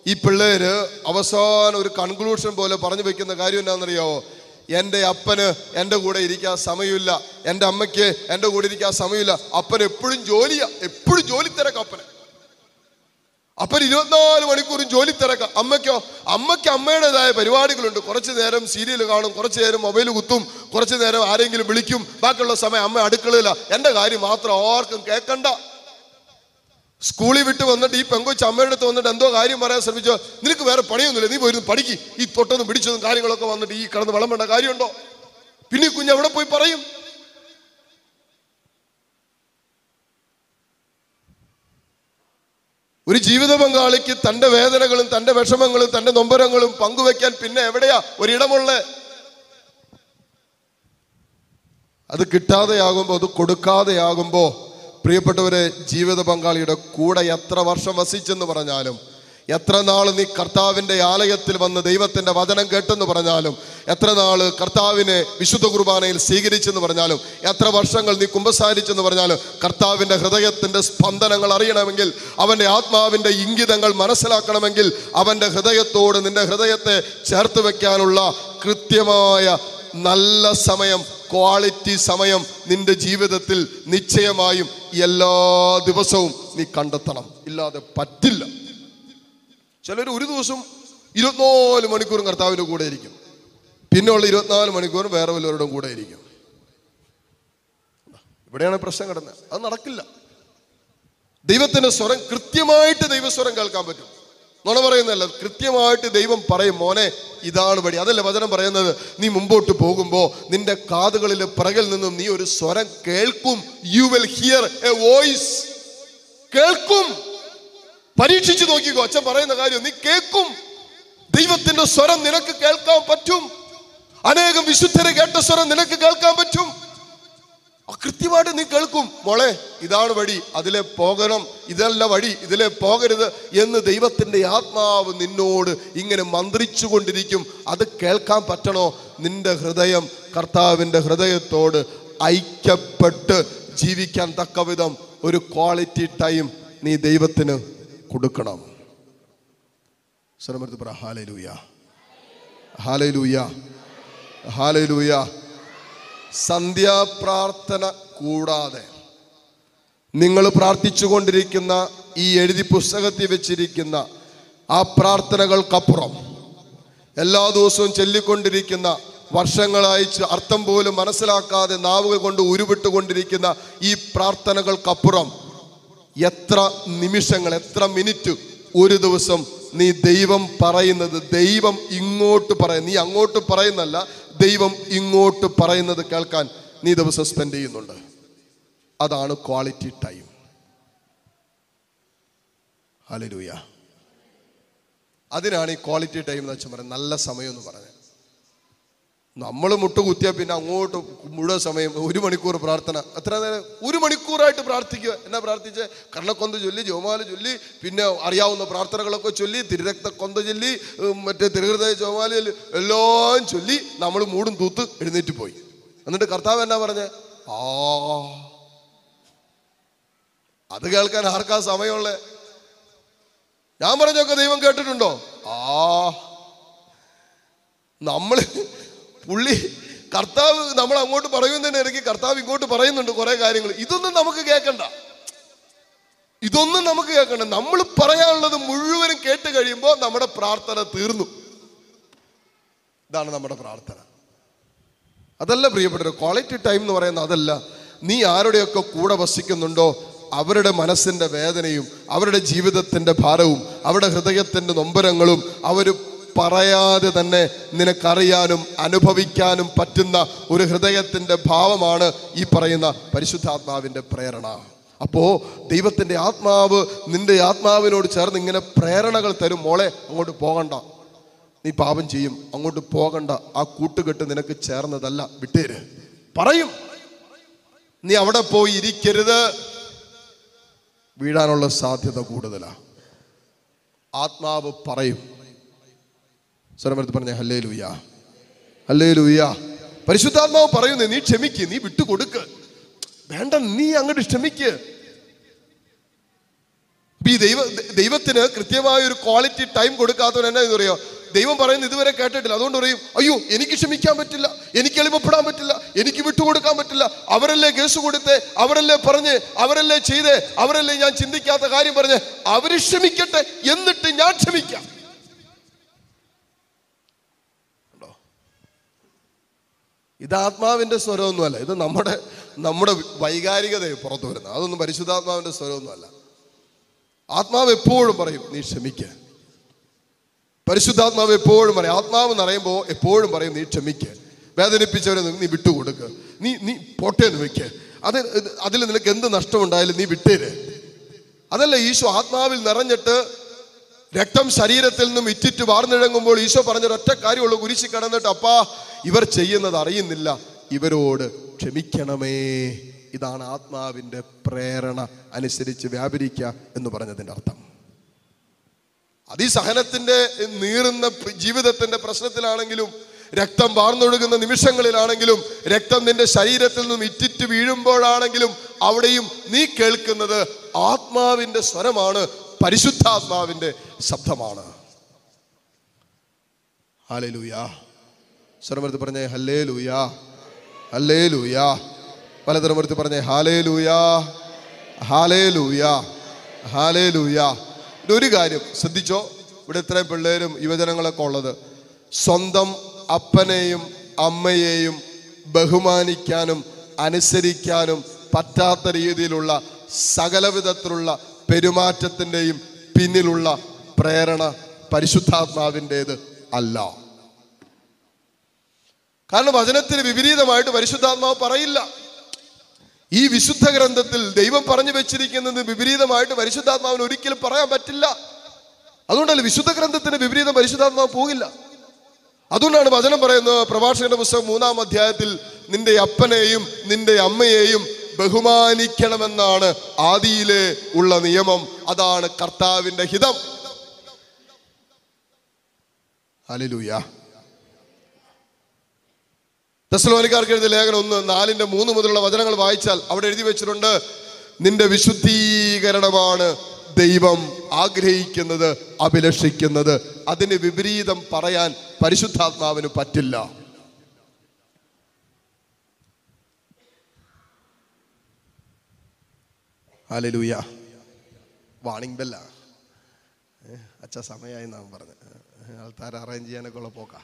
ഈ പിള്ളേര് അവസാനം ഒരു കൺക്ലൂഷൻ പോലെ പറഞ്ഞു വെക്കുന്ന കാര്യം എന്താണെന്നറിയാവോ എന്റെ അപ്പന് എന്റെ കൂടെ ഇരിക്കാൻ സമയമില്ല. എന്റെ അമ്മയ്ക്ക് എന്റെ കൂടെ ഇരിക്കാൻ സമയമില്ല. അപ്പൻ എപ്പോഴും ജോലിയാ. എപ്പോഴും ജോലി തിരക്ക് അപ്പൻ ഇരുപത്തിനാല് മണിക്കൂറും ജോലി തിരക്കാം. അമ്മയ്ക്കോ അമ്മയ്ക്ക് അമ്മയുടേതായ പരിപാടികളുണ്ട്. കുറച്ച് നേരം സീരിയൽ കാണും കുറച്ച് നേരം മൊബൈൽ കുത്തും കുറച്ച് നേരം ആരെങ്കിലും വിളിക്കും. ബാക്കിയുള്ള സമയം അമ്മ അടുക്കളയില്ല എന്റെ കാര്യം മാത്രം ആർക്കും കേൾക്കണ്ട സ്കൂളിൽ വിട്ട് വന്നിട്ട് ഈ പെങ്കൊച്ച് അമ്മയുടെ അടുത്ത് വന്നിട്ട് എന്തോ കാര്യം പറയാൻ ശ്രമിച്ചോ? നിനക്ക് വേറെ പണിയൊന്നുമില്ല. നീ പോയിരുന്നു പഠിക്ക്. ഈ തൊട്ടൊന്നും പിടിച്ചതും കാര്യങ്ങളൊക്കെ വന്നിട്ട് ഈ കിടന്ന് വളം വേണ്ട കാര്യമുണ്ടോ? പിന്നെ കുഞ്ഞ് അവിടെ പോയി പറയും? ഒരു ജീവിത പങ്കാളിക്ക് തന്റെ വേദനകളും തന്റെ വിഷമങ്ങളും തന്റെ നൊമ്പരങ്ങളും പങ്കുവെക്കാൻ പിന്നെ എവിടെയാ ഒരിടമുള്ള? അത് കിട്ടാതെയാകുമ്പോൾ അത് കൊടുക്കാതെയാകുമ്പോൾ പ്രിയപ്പെട്ടവരെ ജീവിത പങ്കാളിയുടെ കൂടെ എത്ര വർഷം വസിച്ചെന്ന് പറഞ്ഞാലും എത്ര നാൾ നീ കർത്താവിന്റെ ആലയത്തിൽ വന്ന് ദൈവത്തിന്റെ വചനം കേട്ടെന്ന് പറഞ്ഞാലും എത്ര നാൾ കർത്താവിനെ വിശുദ്ധ കുർബാനയിൽ സ്വീകരിച്ചെന്ന് പറഞ്ഞാലും എത്ര വർഷങ്ങൾ നീ കുമ്പസാരിച്ചെന്ന് പറഞ്ഞാലും കർത്താവിന്റെ ഹൃദയത്തിന്റെ സ്പന്ദനങ്ങൾ അറിയണമെങ്കിൽ അവന്റെ ആത്മാവിന്റെ ഇംഗിതങ്ങൾ മനസ്സിലാക്കണമെങ്കിൽ അവന്റെ ഹൃദയത്തോട് നിന്റെ ഹൃദയത്തെ ചേർത്ത് വയ്ക്കാനുള്ള കൃത്യമായ നല്ല സമയം ക്വാളിറ്റി സമയം നിന്റെ ജീവിതത്തിൽ നിശ്ചയമായും എല്ലാ ദിവസവും നീ കണ്ടെത്തണം. ഇല്ലാതെ പറ്റില്ല. ചിലർ ഒരു ദിവസം ഇരുപത്തിനാല് മണിക്കൂറും കർത്താവിന്റെ കൂടെ ഇരിക്കും. പിന്നെയുള്ള ഇരുപത്തിനാല് മണിക്കൂറും വേറെ വല്ലവരുടെ കൂടെ ഇരിക്കും. ഇവിടെയാണ് പ്രശ്നം കിടന്നത്. അത് നടക്കില്ല. ദൈവത്തിന്റെ സ്വരം കൃത്യമായിട്ട് ദൈവസ്വരം കേൾക്കാൻ പറ്റും. നുണ പറയുന്നല്ല കൃത്യമായിട്ട് ദൈവം പറയും മോനെ ഇതാണ് വഴി. അതല്ല വചനം പറയുന്നത്? നീ മുമ്പോട്ട് പോകുമ്പോൾ നിന്റെ കാതുകളിലെ പിറകിൽ നിന്നും നീ ഒരു സ്വരം കേൾക്കും. You will hear a voice കേൾക്കും. പരീക്ഷിച്ചു നോക്കിക്കോ. അച്ഛൻ പറയുന്ന കാര്യം നീ കേൾക്കും. ദൈവത്തിന്റെ സ്വരം നിനക്ക് കേൾക്കാൻ പറ്റും. അനേകം വിശുദ്ധരെ കേട്ട സ്വരം നിനക്ക് കേൾക്കാൻ പറ്റും. കൃത്യമായിട്ട് നീ കേൾക്കും. മോളെ ഇതാണ് വഴി. അതിലെ പോകണം. ഇതല്ല വഴി. ഇതിലെ പോകരുത് എന്ന് ദൈവത്തിന്റെ ആത്മാവ് നിന്നോട് ഇങ്ങനെ മന്ത്രിച്ചു കൊണ്ടിരിക്കും അത് കേൾക്കാൻ പറ്റണോ? നിന്റെ ഹൃദയം കർത്താവിന്റെ ഹൃദയത്തോട് ഐക്യപ്പെട്ട് ജീവിക്കാൻ തക്കവിധം ഒരു ക്വാളിറ്റി ടൈം നീ ദൈവത്തിന് കൊടുക്കണം. സ്വരമെടുത്ത് പറ ഹാലലൂയ. ഹാലലൂയ. ഹാലലൂയ. സന്ധ്യാപ്രാർത്ഥന കൂടാതെ നിങ്ങൾ പ്രാർത്ഥിച്ചുകൊണ്ടിരിക്കുന്ന ഈ എഴുതി പുസ്തകത്തിൽ വെച്ചിരിക്കുന്ന ആ പ്രാർത്ഥനകൾക്കപ്പുറം എല്ലാ ദിവസവും ചൊല്ലിക്കൊണ്ടിരിക്കുന്ന വർഷങ്ങളായി അർത്ഥം പോലും മനസ്സിലാക്കാതെ നാവുകൾ കൊണ്ട് ഉരുവിട്ടുകൊണ്ടിരിക്കുന്ന ഈ പ്രാർത്ഥനകൾക്കപ്പുറം എത്ര നിമിഷങ്ങൾ എത്ര മിനിറ്റ് ഒരു ദിവസം നീ ദൈവം പറയുന്നത് ദൈവം ഇങ്ങോട്ട് പറയുന്നത് നീ അങ്ങോട്ട് പറയുന്നല്ല ദൈവം ഇങ്ങോട്ട് പറയുന്നത് കേൾക്കാൻ നീ ദിവസം സ്പെൻഡ് ചെയ്യുന്നുണ്ട്. അതാണ് ക്വാളിറ്റി ടൈം ഹലലൂയ അതിനാണ് ഈ ക്വാളിറ്റി ടൈം എന്ന് വെച്ചാൽ പറയുന്നത്. നല്ല സമയം എന്ന് പറഞ്ഞത്. നമ്മൾ മുട്ടുകുത്തിയാൽ പിന്നെ അങ്ങോട്ട് മുഴുവൻ സമയം ഒരു മണിക്കൂർ പ്രാർത്ഥന. എത്ര നേരം? ഒരു മണിക്കൂറായിട്ട് പ്രാർത്ഥിക്കുക. എന്നാ പ്രാർത്ഥിച്ച്? കർണക്കൊന്ത് ചൊല്ലി ജോമാല ചൊല്ലി പിന്നെ അറിയാവുന്ന പ്രാർത്ഥനകളൊക്കെ ചൊല്ലി തിരുരക്ത കൊന്ത ചൊല്ലി മറ്റേ തിരുഹൃദയ ജോമാല ചൊല്ലി എല്ലാം ചൊല്ലി നമ്മൾ മൂടും തൂത്ത് എഴുന്നേറ്റ് പോയി. എന്നിട്ട് കർത്താവ് എന്നാ പറഞ്ഞേ? ആ. അത് കേൾക്കാൻ ആർക്കാ സമയമുള്ളേ? ഞാൻ പറഞ്ഞൊക്കെ ദൈവം കേട്ടിട്ടുണ്ടോ? ആ. നമ്മൾ പുള്ളി കർത്താവ് നമ്മൾ അങ്ങോട്ട് പറയുന്നതിന് ഇടയ്ക്ക് കർത്താവ് ഇങ്ങോട്ട് പറയുന്നുണ്ട് കുറെ കാര്യങ്ങൾ. ഇതൊന്നും നമുക്ക് കേൾക്കണ്ട. ഇതൊന്നും നമുക്ക് കേൾക്കണ്ട. നമ്മൾ പറയാനുള്ളത് മുഴുവനും കേട്ട് കഴിയുമ്പോൾ നമ്മുടെ പ്രാർത്ഥന തീർന്നു. ഇതാണ് നമ്മുടെ പ്രാർത്ഥന. അതല്ല പ്രിയപ്പെട്ടവർ ക്വാളിറ്റി ടൈം എന്ന് പറയുന്നത് അതല്ല. നീ ആരുടെയൊക്കെ കൂടെ വസിക്കുന്നുണ്ടോ അവരുടെ മനസ്സിന്റെ വേദനയും അവരുടെ ജീവിതത്തിന്റെ ഭാരവും അവരുടെ ഹൃദയത്തിന്റെ നൊമ്പരങ്ങളും അവർ പറയാതെ തന്നെ നിനക്കറിയാനും അനുഭവിക്കാനും പറ്റുന്ന ഒരു ഹൃദയത്തിന്റെ ഭാവമാണ് ഈ പറയുന്ന പരിശുദ്ധാത്മാവിന്റെ പ്രേരണ. അപ്പോൾ ദൈവത്തിന്റെ ആത്മാവ് നിന്റെ ആത്മാവിനോട് ചേർന്ന് ഇങ്ങനെ പ്രേരണകൾ തരും. മോളെ അങ്ങോട്ട് പോകണ്ട. നീ പാപം ചെയ്യും. അങ്ങോട്ട് പോകണ്ട. ആ കൂട്ടുകെട്ട് നിനക്ക് ചേർന്നതല്ല. വിട്ടേര്. പറയും. നീ അവിടെ പോയി ഇരിക്കരുത്. വീഴാനുള്ള സാധ്യത കൂടുതലാ. ആത്മാവ് പറയും. സ്വരമെടുത്ത് പറഞ്ഞ ഹല്ലേ ലൂയ ഹല്ലേ ലൂയ പരിശുദ്ധാത്മാവ് പറയുന്നേ നീ ക്ഷമിക്ക് നീ വിട്ടുകൊടുക്ക്. വേണ്ട നീ അങ്ങോട്ട് ക്ഷമിക്ക്. ഈ ദൈവ ദൈവത്തിന് കൃത്യമായ ഒരു ക്വാളിറ്റി ടൈം കൊടുക്കാത്തവൻ എന്നാ ഇത് പറയോ ദൈവം പറയുന്നത് ഇതുവരെ കേട്ടിട്ടില്ല. അതുകൊണ്ട് പറയും അയ്യോ എനിക്ക് ക്ഷമിക്കാൻ പറ്റില്ല എനിക്ക് എളിമപ്പെടാൻ പറ്റില്ല എനിക്ക് വിട്ടുകൊടുക്കാൻ പറ്റില്ല. അവരല്ലേ കേസ് കൊടുത്തേ അവരല്ലേ പറഞ്ഞ് അവരല്ലേ ചെയ്തേ അവരല്ലേ ഞാൻ ചിന്തിക്കാത്ത കാര്യം പറഞ്ഞ് അവർ ക്ഷമിക്കട്ടെ എന്നിട്ട് ഞാൻ ക്ഷമിക്കാം. ഇത് ആത്മാവിന്റെ സ്വരമൊന്നുമല്ല. ഇത് നമ്മുടെ നമ്മുടെ വൈകാരികതയെ പുറത്തു വരുന്നത് അതൊന്നും പരിശുദ്ധാത്മാവിന്റെ സ്വരമൊന്നുമല്ല. ആത്മാവ് എപ്പോഴും പറയും നീ ക്ഷമിക്ക. പരിശുദ്ധാത്മാവ് എപ്പോഴും പറയും ആത്മാവ് നിറയുമ്പോൾ എപ്പോഴും പറയും നീ ക്ഷമിക്ക. വേദനിപ്പിച്ചവരെ നീ വിട്ടുകൊടുക്കുക നീ നീ പോട്ടേന്ന് വയ്ക്കുക അത് അതിൽ നിനക്ക് എന്ത് നഷ്ടമുണ്ടായാലും നീ വിട്ടേര്. അതല്ല ഈശോ ആത്മാവിൽ നിറഞ്ഞിട്ട് രക്തം ശരീരത്തിൽ നിന്നും ഇറ്റിറ്റ് വാർന്നിഴങ്ങുമ്പോൾ ഈശോ പറഞ്ഞൊരൊറ്റ കാര്യമുള്ളൂ കുരിശി കടന്നിട്ട് അപ്പാ ഇവർ ചെയ്യുന്നത് അറിയുന്നില്ല ഇവരോട് ക്ഷമിക്കണമേ. ഇതാണ് ആത്മാവിന്റെ പ്രേരണ അനുസരിച്ച് വ്യാപരിക്കുക എന്ന് പറഞ്ഞതിന്റെ അർത്ഥം. അതിസഹനത്തിന്റെ നീറുന്ന ജീവിതത്തിന്റെ പ്രശ്നത്തിലാണെങ്കിലും രക്തം വാർന്നൊഴുകുന്ന നിമിഷങ്ങളിലാണെങ്കിലും രക്തം നിന്റെ ശരീരത്തിൽ നിന്നും ഇറ്റിറ്റ് വീഴുമ്പോഴാണെങ്കിലും അവിടെയും നീ കേൾക്കുന്നത് ആത്മാവിന്റെ സ്വരമാണ്. പരിശുദ്ധാത്മാവിന്റെ ശബ്ദമാണ്. ഹലേ ലൂയാ സ്വരമെടുത്ത് പറഞ്ഞേ ഹല്ലേ ലൂയാ ഹല്ലേ ലൂയാ പലതരമെടുത്ത് പറഞ്ഞേ ഹാലേ ലൂയാ ഹാലേ ലൂയാ ഹാലേ ലൂയാ ഒരു കാര്യം ശ്രദ്ധിച്ചോ? ഇവിടെ ഇത്രയും പിള്ളേരും യുവജനങ്ങളൊക്കെ ഉള്ളത്. സ്വന്തം അപ്പനെയും അമ്മയെയും ബഹുമാനിക്കാനും അനുസരിക്കാനും പറ്റാത്ത രീതിയിലുള്ള സകലവിധത്തിലുള്ള പെരുമാറ്റത്തിന്റെയും പിന്നിലുള്ള പ്രേരണ പരിശുദ്ധാത്മാവിന്റേത് അല്ല. കാരണം വചനത്തിന് വിപരീതമായിട്ട് പരിശുദ്ധാത്മാവ് പറയില്ല. ഈ വിശുദ്ധ ഗ്രന്ഥത്തിൽ ദൈവം പറഞ്ഞു വെച്ചിരിക്കുന്നതിന് വിപരീതമായിട്ട് പരിശുദ്ധാത്മാവിന് ഒരിക്കലും പറയാൻ പറ്റില്ല. അതുകൊണ്ടല്ല വിശുദ്ധ ഗ്രന്ഥത്തിന് വിപരീതം പരിശുദ്ധാത്മാവ് പോകില്ല? അതുകൊണ്ടാണ് വചനം പറയുന്നത് പ്രഭാഷകന്റെ പുസ്തകം മൂന്നാം അധ്യായത്തിൽ നിന്റെ അപ്പനെയും നിന്റെ അമ്മയെയും ബഹുമാനിക്കണമെന്നാണ് ആദിയിലെ ഉള്ള നിയമം. അതാണ് കർത്താവിന്റെ ഹിതം. അലിലൂയ തെസ്സലോനിക്കാർക്ക് എഴുതിയ ലേഖനം ഒന്ന് നാലിന്റെ മൂന്ന് മുതലുള്ള വചനങ്ങൾ വായിച്ചാൽ അവിടെ എഴുതി വെച്ചിട്ടുണ്ട് നിന്റെ വിശുദ്ധീകരണമാണ് ദൈവം ആഗ്രഹിക്കുന്നത് അഭിലഷിക്കുന്നത്. അതിന് വിപരീതം പറയാൻ പരിശുദ്ധാത്മാവിന് പറ്റില്ല. ഹാലലൂയ. വാണിംഗ് ബെല്ല അച്ഛ സമയമായി നാം പറഞ്ഞു ആൾക്കാർ അറേഞ്ച് ചെയ്യാനൊക്കെ ഉള്ള പോക്കാ.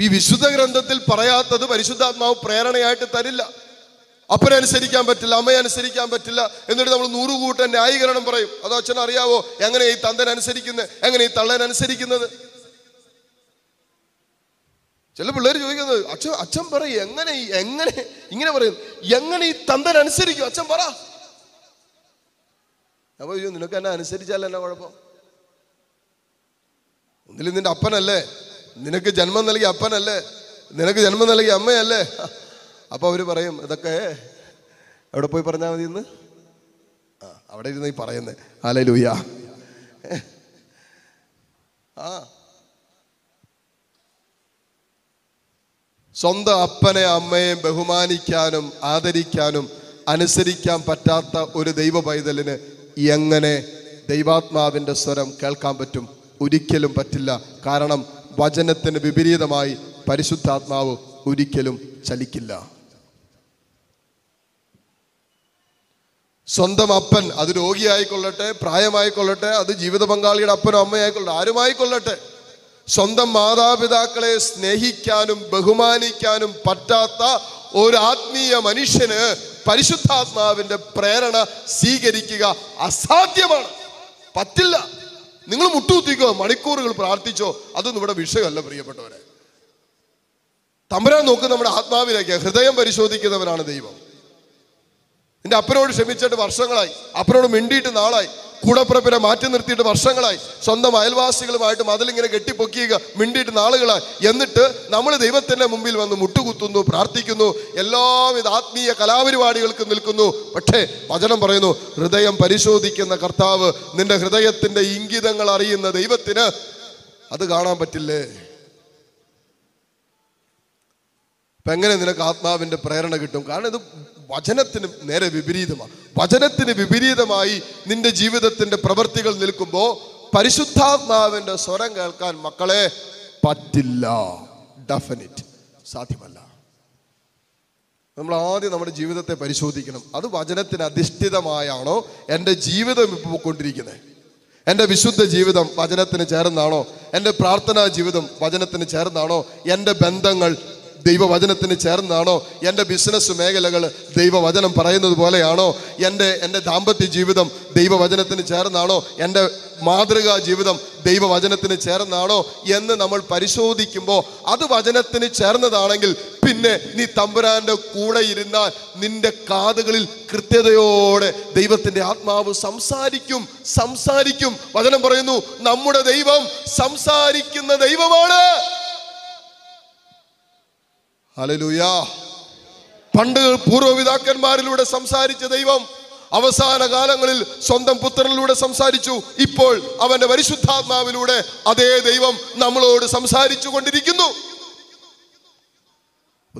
ഈ വിശുദ്ധ ഗ്രന്ഥത്തിൽ പറയാത്തത് പരിശുദ്ധാത്മാവ് പ്രേരണയായിട്ട് തരില്ല. അപ്പനെ അനുസരിക്കാൻ പറ്റില്ല അമ്മയെ അനുസരിക്കാൻ പറ്റില്ല എന്നിട്ട് നമ്മൾ നൂറുകൂട്ടം ന്യായീകരണം പറയും. അതോ അച്ഛൻ അറിയാവോ എങ്ങനെ ഈ തന്തൻ അനുസരിക്കുന്നത് എങ്ങനെ ഈ തള്ളൻ അനുസരിക്കുന്നത്? ചില പിള്ളേർ ചോദിക്കുന്നത് അച്ഛൻ അച്ഛൻ പറയും എങ്ങനെ എങ്ങനെ ഇങ്ങനെ പറയും? എങ്ങനെ ഈ തന്തൻ അനുസരിക്കും? അച്ഛൻ പറ. അപ്പൊ ചോദിച്ചു നിനക്ക് എന്നെ അനുസരിച്ചാൽ എന്നാ കുഴപ്പം? ഒന്നിലും നിന്റെ അപ്പനല്ലേ? നിനക്ക് ജന്മം നൽകിയ അപ്പനല്ലേ? നിനക്ക് ജന്മം നൽകിയ അമ്മയല്ലേ? അപ്പൊ അവർ പറയും ഇതൊക്കെ എവിടെ പോയി പറഞ്ഞാൽ മതി ഇന്ന്? ആ അവിടെ ഇരുന്ന് ഈ പറയുന്നേ. ആലേ ലൂയ ആ സ്വന്തം അപ്പനെ അമ്മയെയും ബഹുമാനിക്കാനും ആദരിക്കാനും അനുസരിക്കാൻ പറ്റാത്ത ഒരു ദൈവ പൈതലിന് എങ്ങനെ ദൈവാത്മാവിന്റെ സ്വരം കേൾക്കാൻ പറ്റും? ഒരിക്കലും പറ്റില്ല. കാരണം വചനത്തിന് വിപരീതമായി പരിശുദ്ധാത്മാവ് ഒരിക്കലും ചലിക്കില്ല. സ്വന്തം അപ്പൻ അത് രോഗിയായിക്കൊള്ളട്ടെ പ്രായമായിക്കൊള്ളട്ടെ അത് ജീവിത പങ്കാളിയുടെ അപ്പനോ അമ്മയായിക്കൊള്ളട്ടെ ആരുമായിക്കൊള്ളട്ടെ സ്വന്തം മാതാപിതാക്കളെ സ്നേഹിക്കാനും ബഹുമാനിക്കാനും പറ്റാത്ത ഒരു ആത്മീയ മനുഷ്യന് പരിശുദ്ധാത്മാവിന്റെ പ്രേരണ സ്വീകരിക്കുക അസാധ്യമാണ്. പറ്റില്ല. നിങ്ങൾ മുട്ടുകുത്തിക്കോ മണിക്കൂറുകൾ പ്രാർത്ഥിച്ചോ അതൊന്നും ഇവിടെ വിഷയമല്ല പ്രിയപ്പെട്ടവരെ. തമ്പുരാൻ നോക്ക് നമ്മുടെ ആത്മാവിലേക്ക് ഹൃദയം പരിശോധിക്കുന്നവനാണ് ദൈവം. എന്റെ അപ്പനോട് ക്ഷമിച്ചിട്ട് വർഷങ്ങളായി അപ്പനോട് മിണ്ടിയിട്ട് നാളായി. കൂടപ്പിറപ്പിനെ മാറ്റി നിർത്തിയിട്ട് വർഷങ്ങളായി സ്വന്തം അയൽവാസികളുമായിട്ട് മതിലിങ്ങനെ കെട്ടിപ്പൊക്കിയുക മിണ്ടിയിട്ട് നാളുകളായി. എന്നിട്ട് നമ്മൾ ദൈവത്തിന്റെ മുമ്പിൽ വന്ന് മുട്ടുകുത്തുന്നു പ്രാർത്ഥിക്കുന്നു. എല്ലാവിധ ആത്മീയ കലാപരിപാടികൾക്ക് നിൽക്കുന്നു. പക്ഷേ വചനം പറയുന്നു ഹൃദയം പരിശോധിക്കുന്ന കർത്താവ് നിന്റെ ഹൃദയത്തിന്റെ ഇംഗിതങ്ങൾ അറിയുന്ന ദൈവത്തിന് അത് കാണാൻ പറ്റില്ലേ? അപ്പൊ എങ്ങനെ നിനക്ക് ആത്മാവിന്റെ പ്രേരണ കിട്ടും. കാരണം ഇത് വചനത്തിന് നേരെ വിപരീതമാണ്. വചനത്തിന് വിപരീതമായി നിന്റെ ജീവിതത്തിന്റെ പ്രവൃത്തികൾ നിൽക്കുമ്പോൾ പരിശുദ്ധാത്മാവിന്റെ സ്വരം കേൾക്കാൻ മക്കളെ പറ്റില്ല. ഡെഫിനിറ്റ് സാധ്യമല്ല. നമ്മൾ ആദ്യം നമ്മുടെ ജീവിതത്തെ പരിശോധിക്കണം. അത് വചനത്തിന് അധിഷ്ഠിതമായാണോ? എന്റെ ജീവിതം ഇപ്പോൾ പോയിക്കൊണ്ടിരിക്കുന്നത് എന്റെ വിശുദ്ധ ജീവിതം വചനത്തിന് ചേർന്നാണോ? എന്റെ പ്രാർത്ഥനാ ജീവിതം വചനത്തിന് ചേർന്നാണോ? എന്റെ ബന്ധങ്ങൾ ദൈവവചനത്തിന് ചേർന്നാണോ? എന്റെ ബിസിനസ് മേഖലകൾ ദൈവവചനം പറയുന്നത് പോലെയാണോ? എന്റെ എന്റെ ദാമ്പത്യ ജീവിതം ദൈവവചനത്തിന് ചേർന്നാണോ? എന്റെ മാതൃകാ ജീവിതം ദൈവവചനത്തിന് ചേർന്നാണോ എന്ന് നമ്മൾ പരിശോധിക്കുമ്പോൾ അത് വചനത്തിന് ചേർന്നതാണെങ്കിൽ പിന്നെ നീ തമ്പുരാന്റെ കൂടെ ഇരുന്നാൽ നിന്റെ കാതുകളിൽ കൃത്യതയോടെ ദൈവത്തിന്റെ ആത്മാവ് സംസാരിക്കും സംസാരിക്കും. വചനം പറയുന്നു നമ്മുടെ ദൈവം സംസാരിക്കുന്ന ദൈവമാണ്. ഹല്ലേലൂയാ. പണ്ട് പൂർവപിതാക്കന്മാരിലൂടെ സംസാരിച്ച ദൈവം അവസാന കാലങ്ങളിൽ സ്വന്തം പുത്രനിലൂടെ സംസാരിച്ചു. ഇപ്പോൾ അവന്റെ പരിശുദ്ധാത്മാവിലൂടെ അതേ ദൈവം നമ്മളോട് സംസാരിച്ചു കൊണ്ടിരിക്കുന്നു.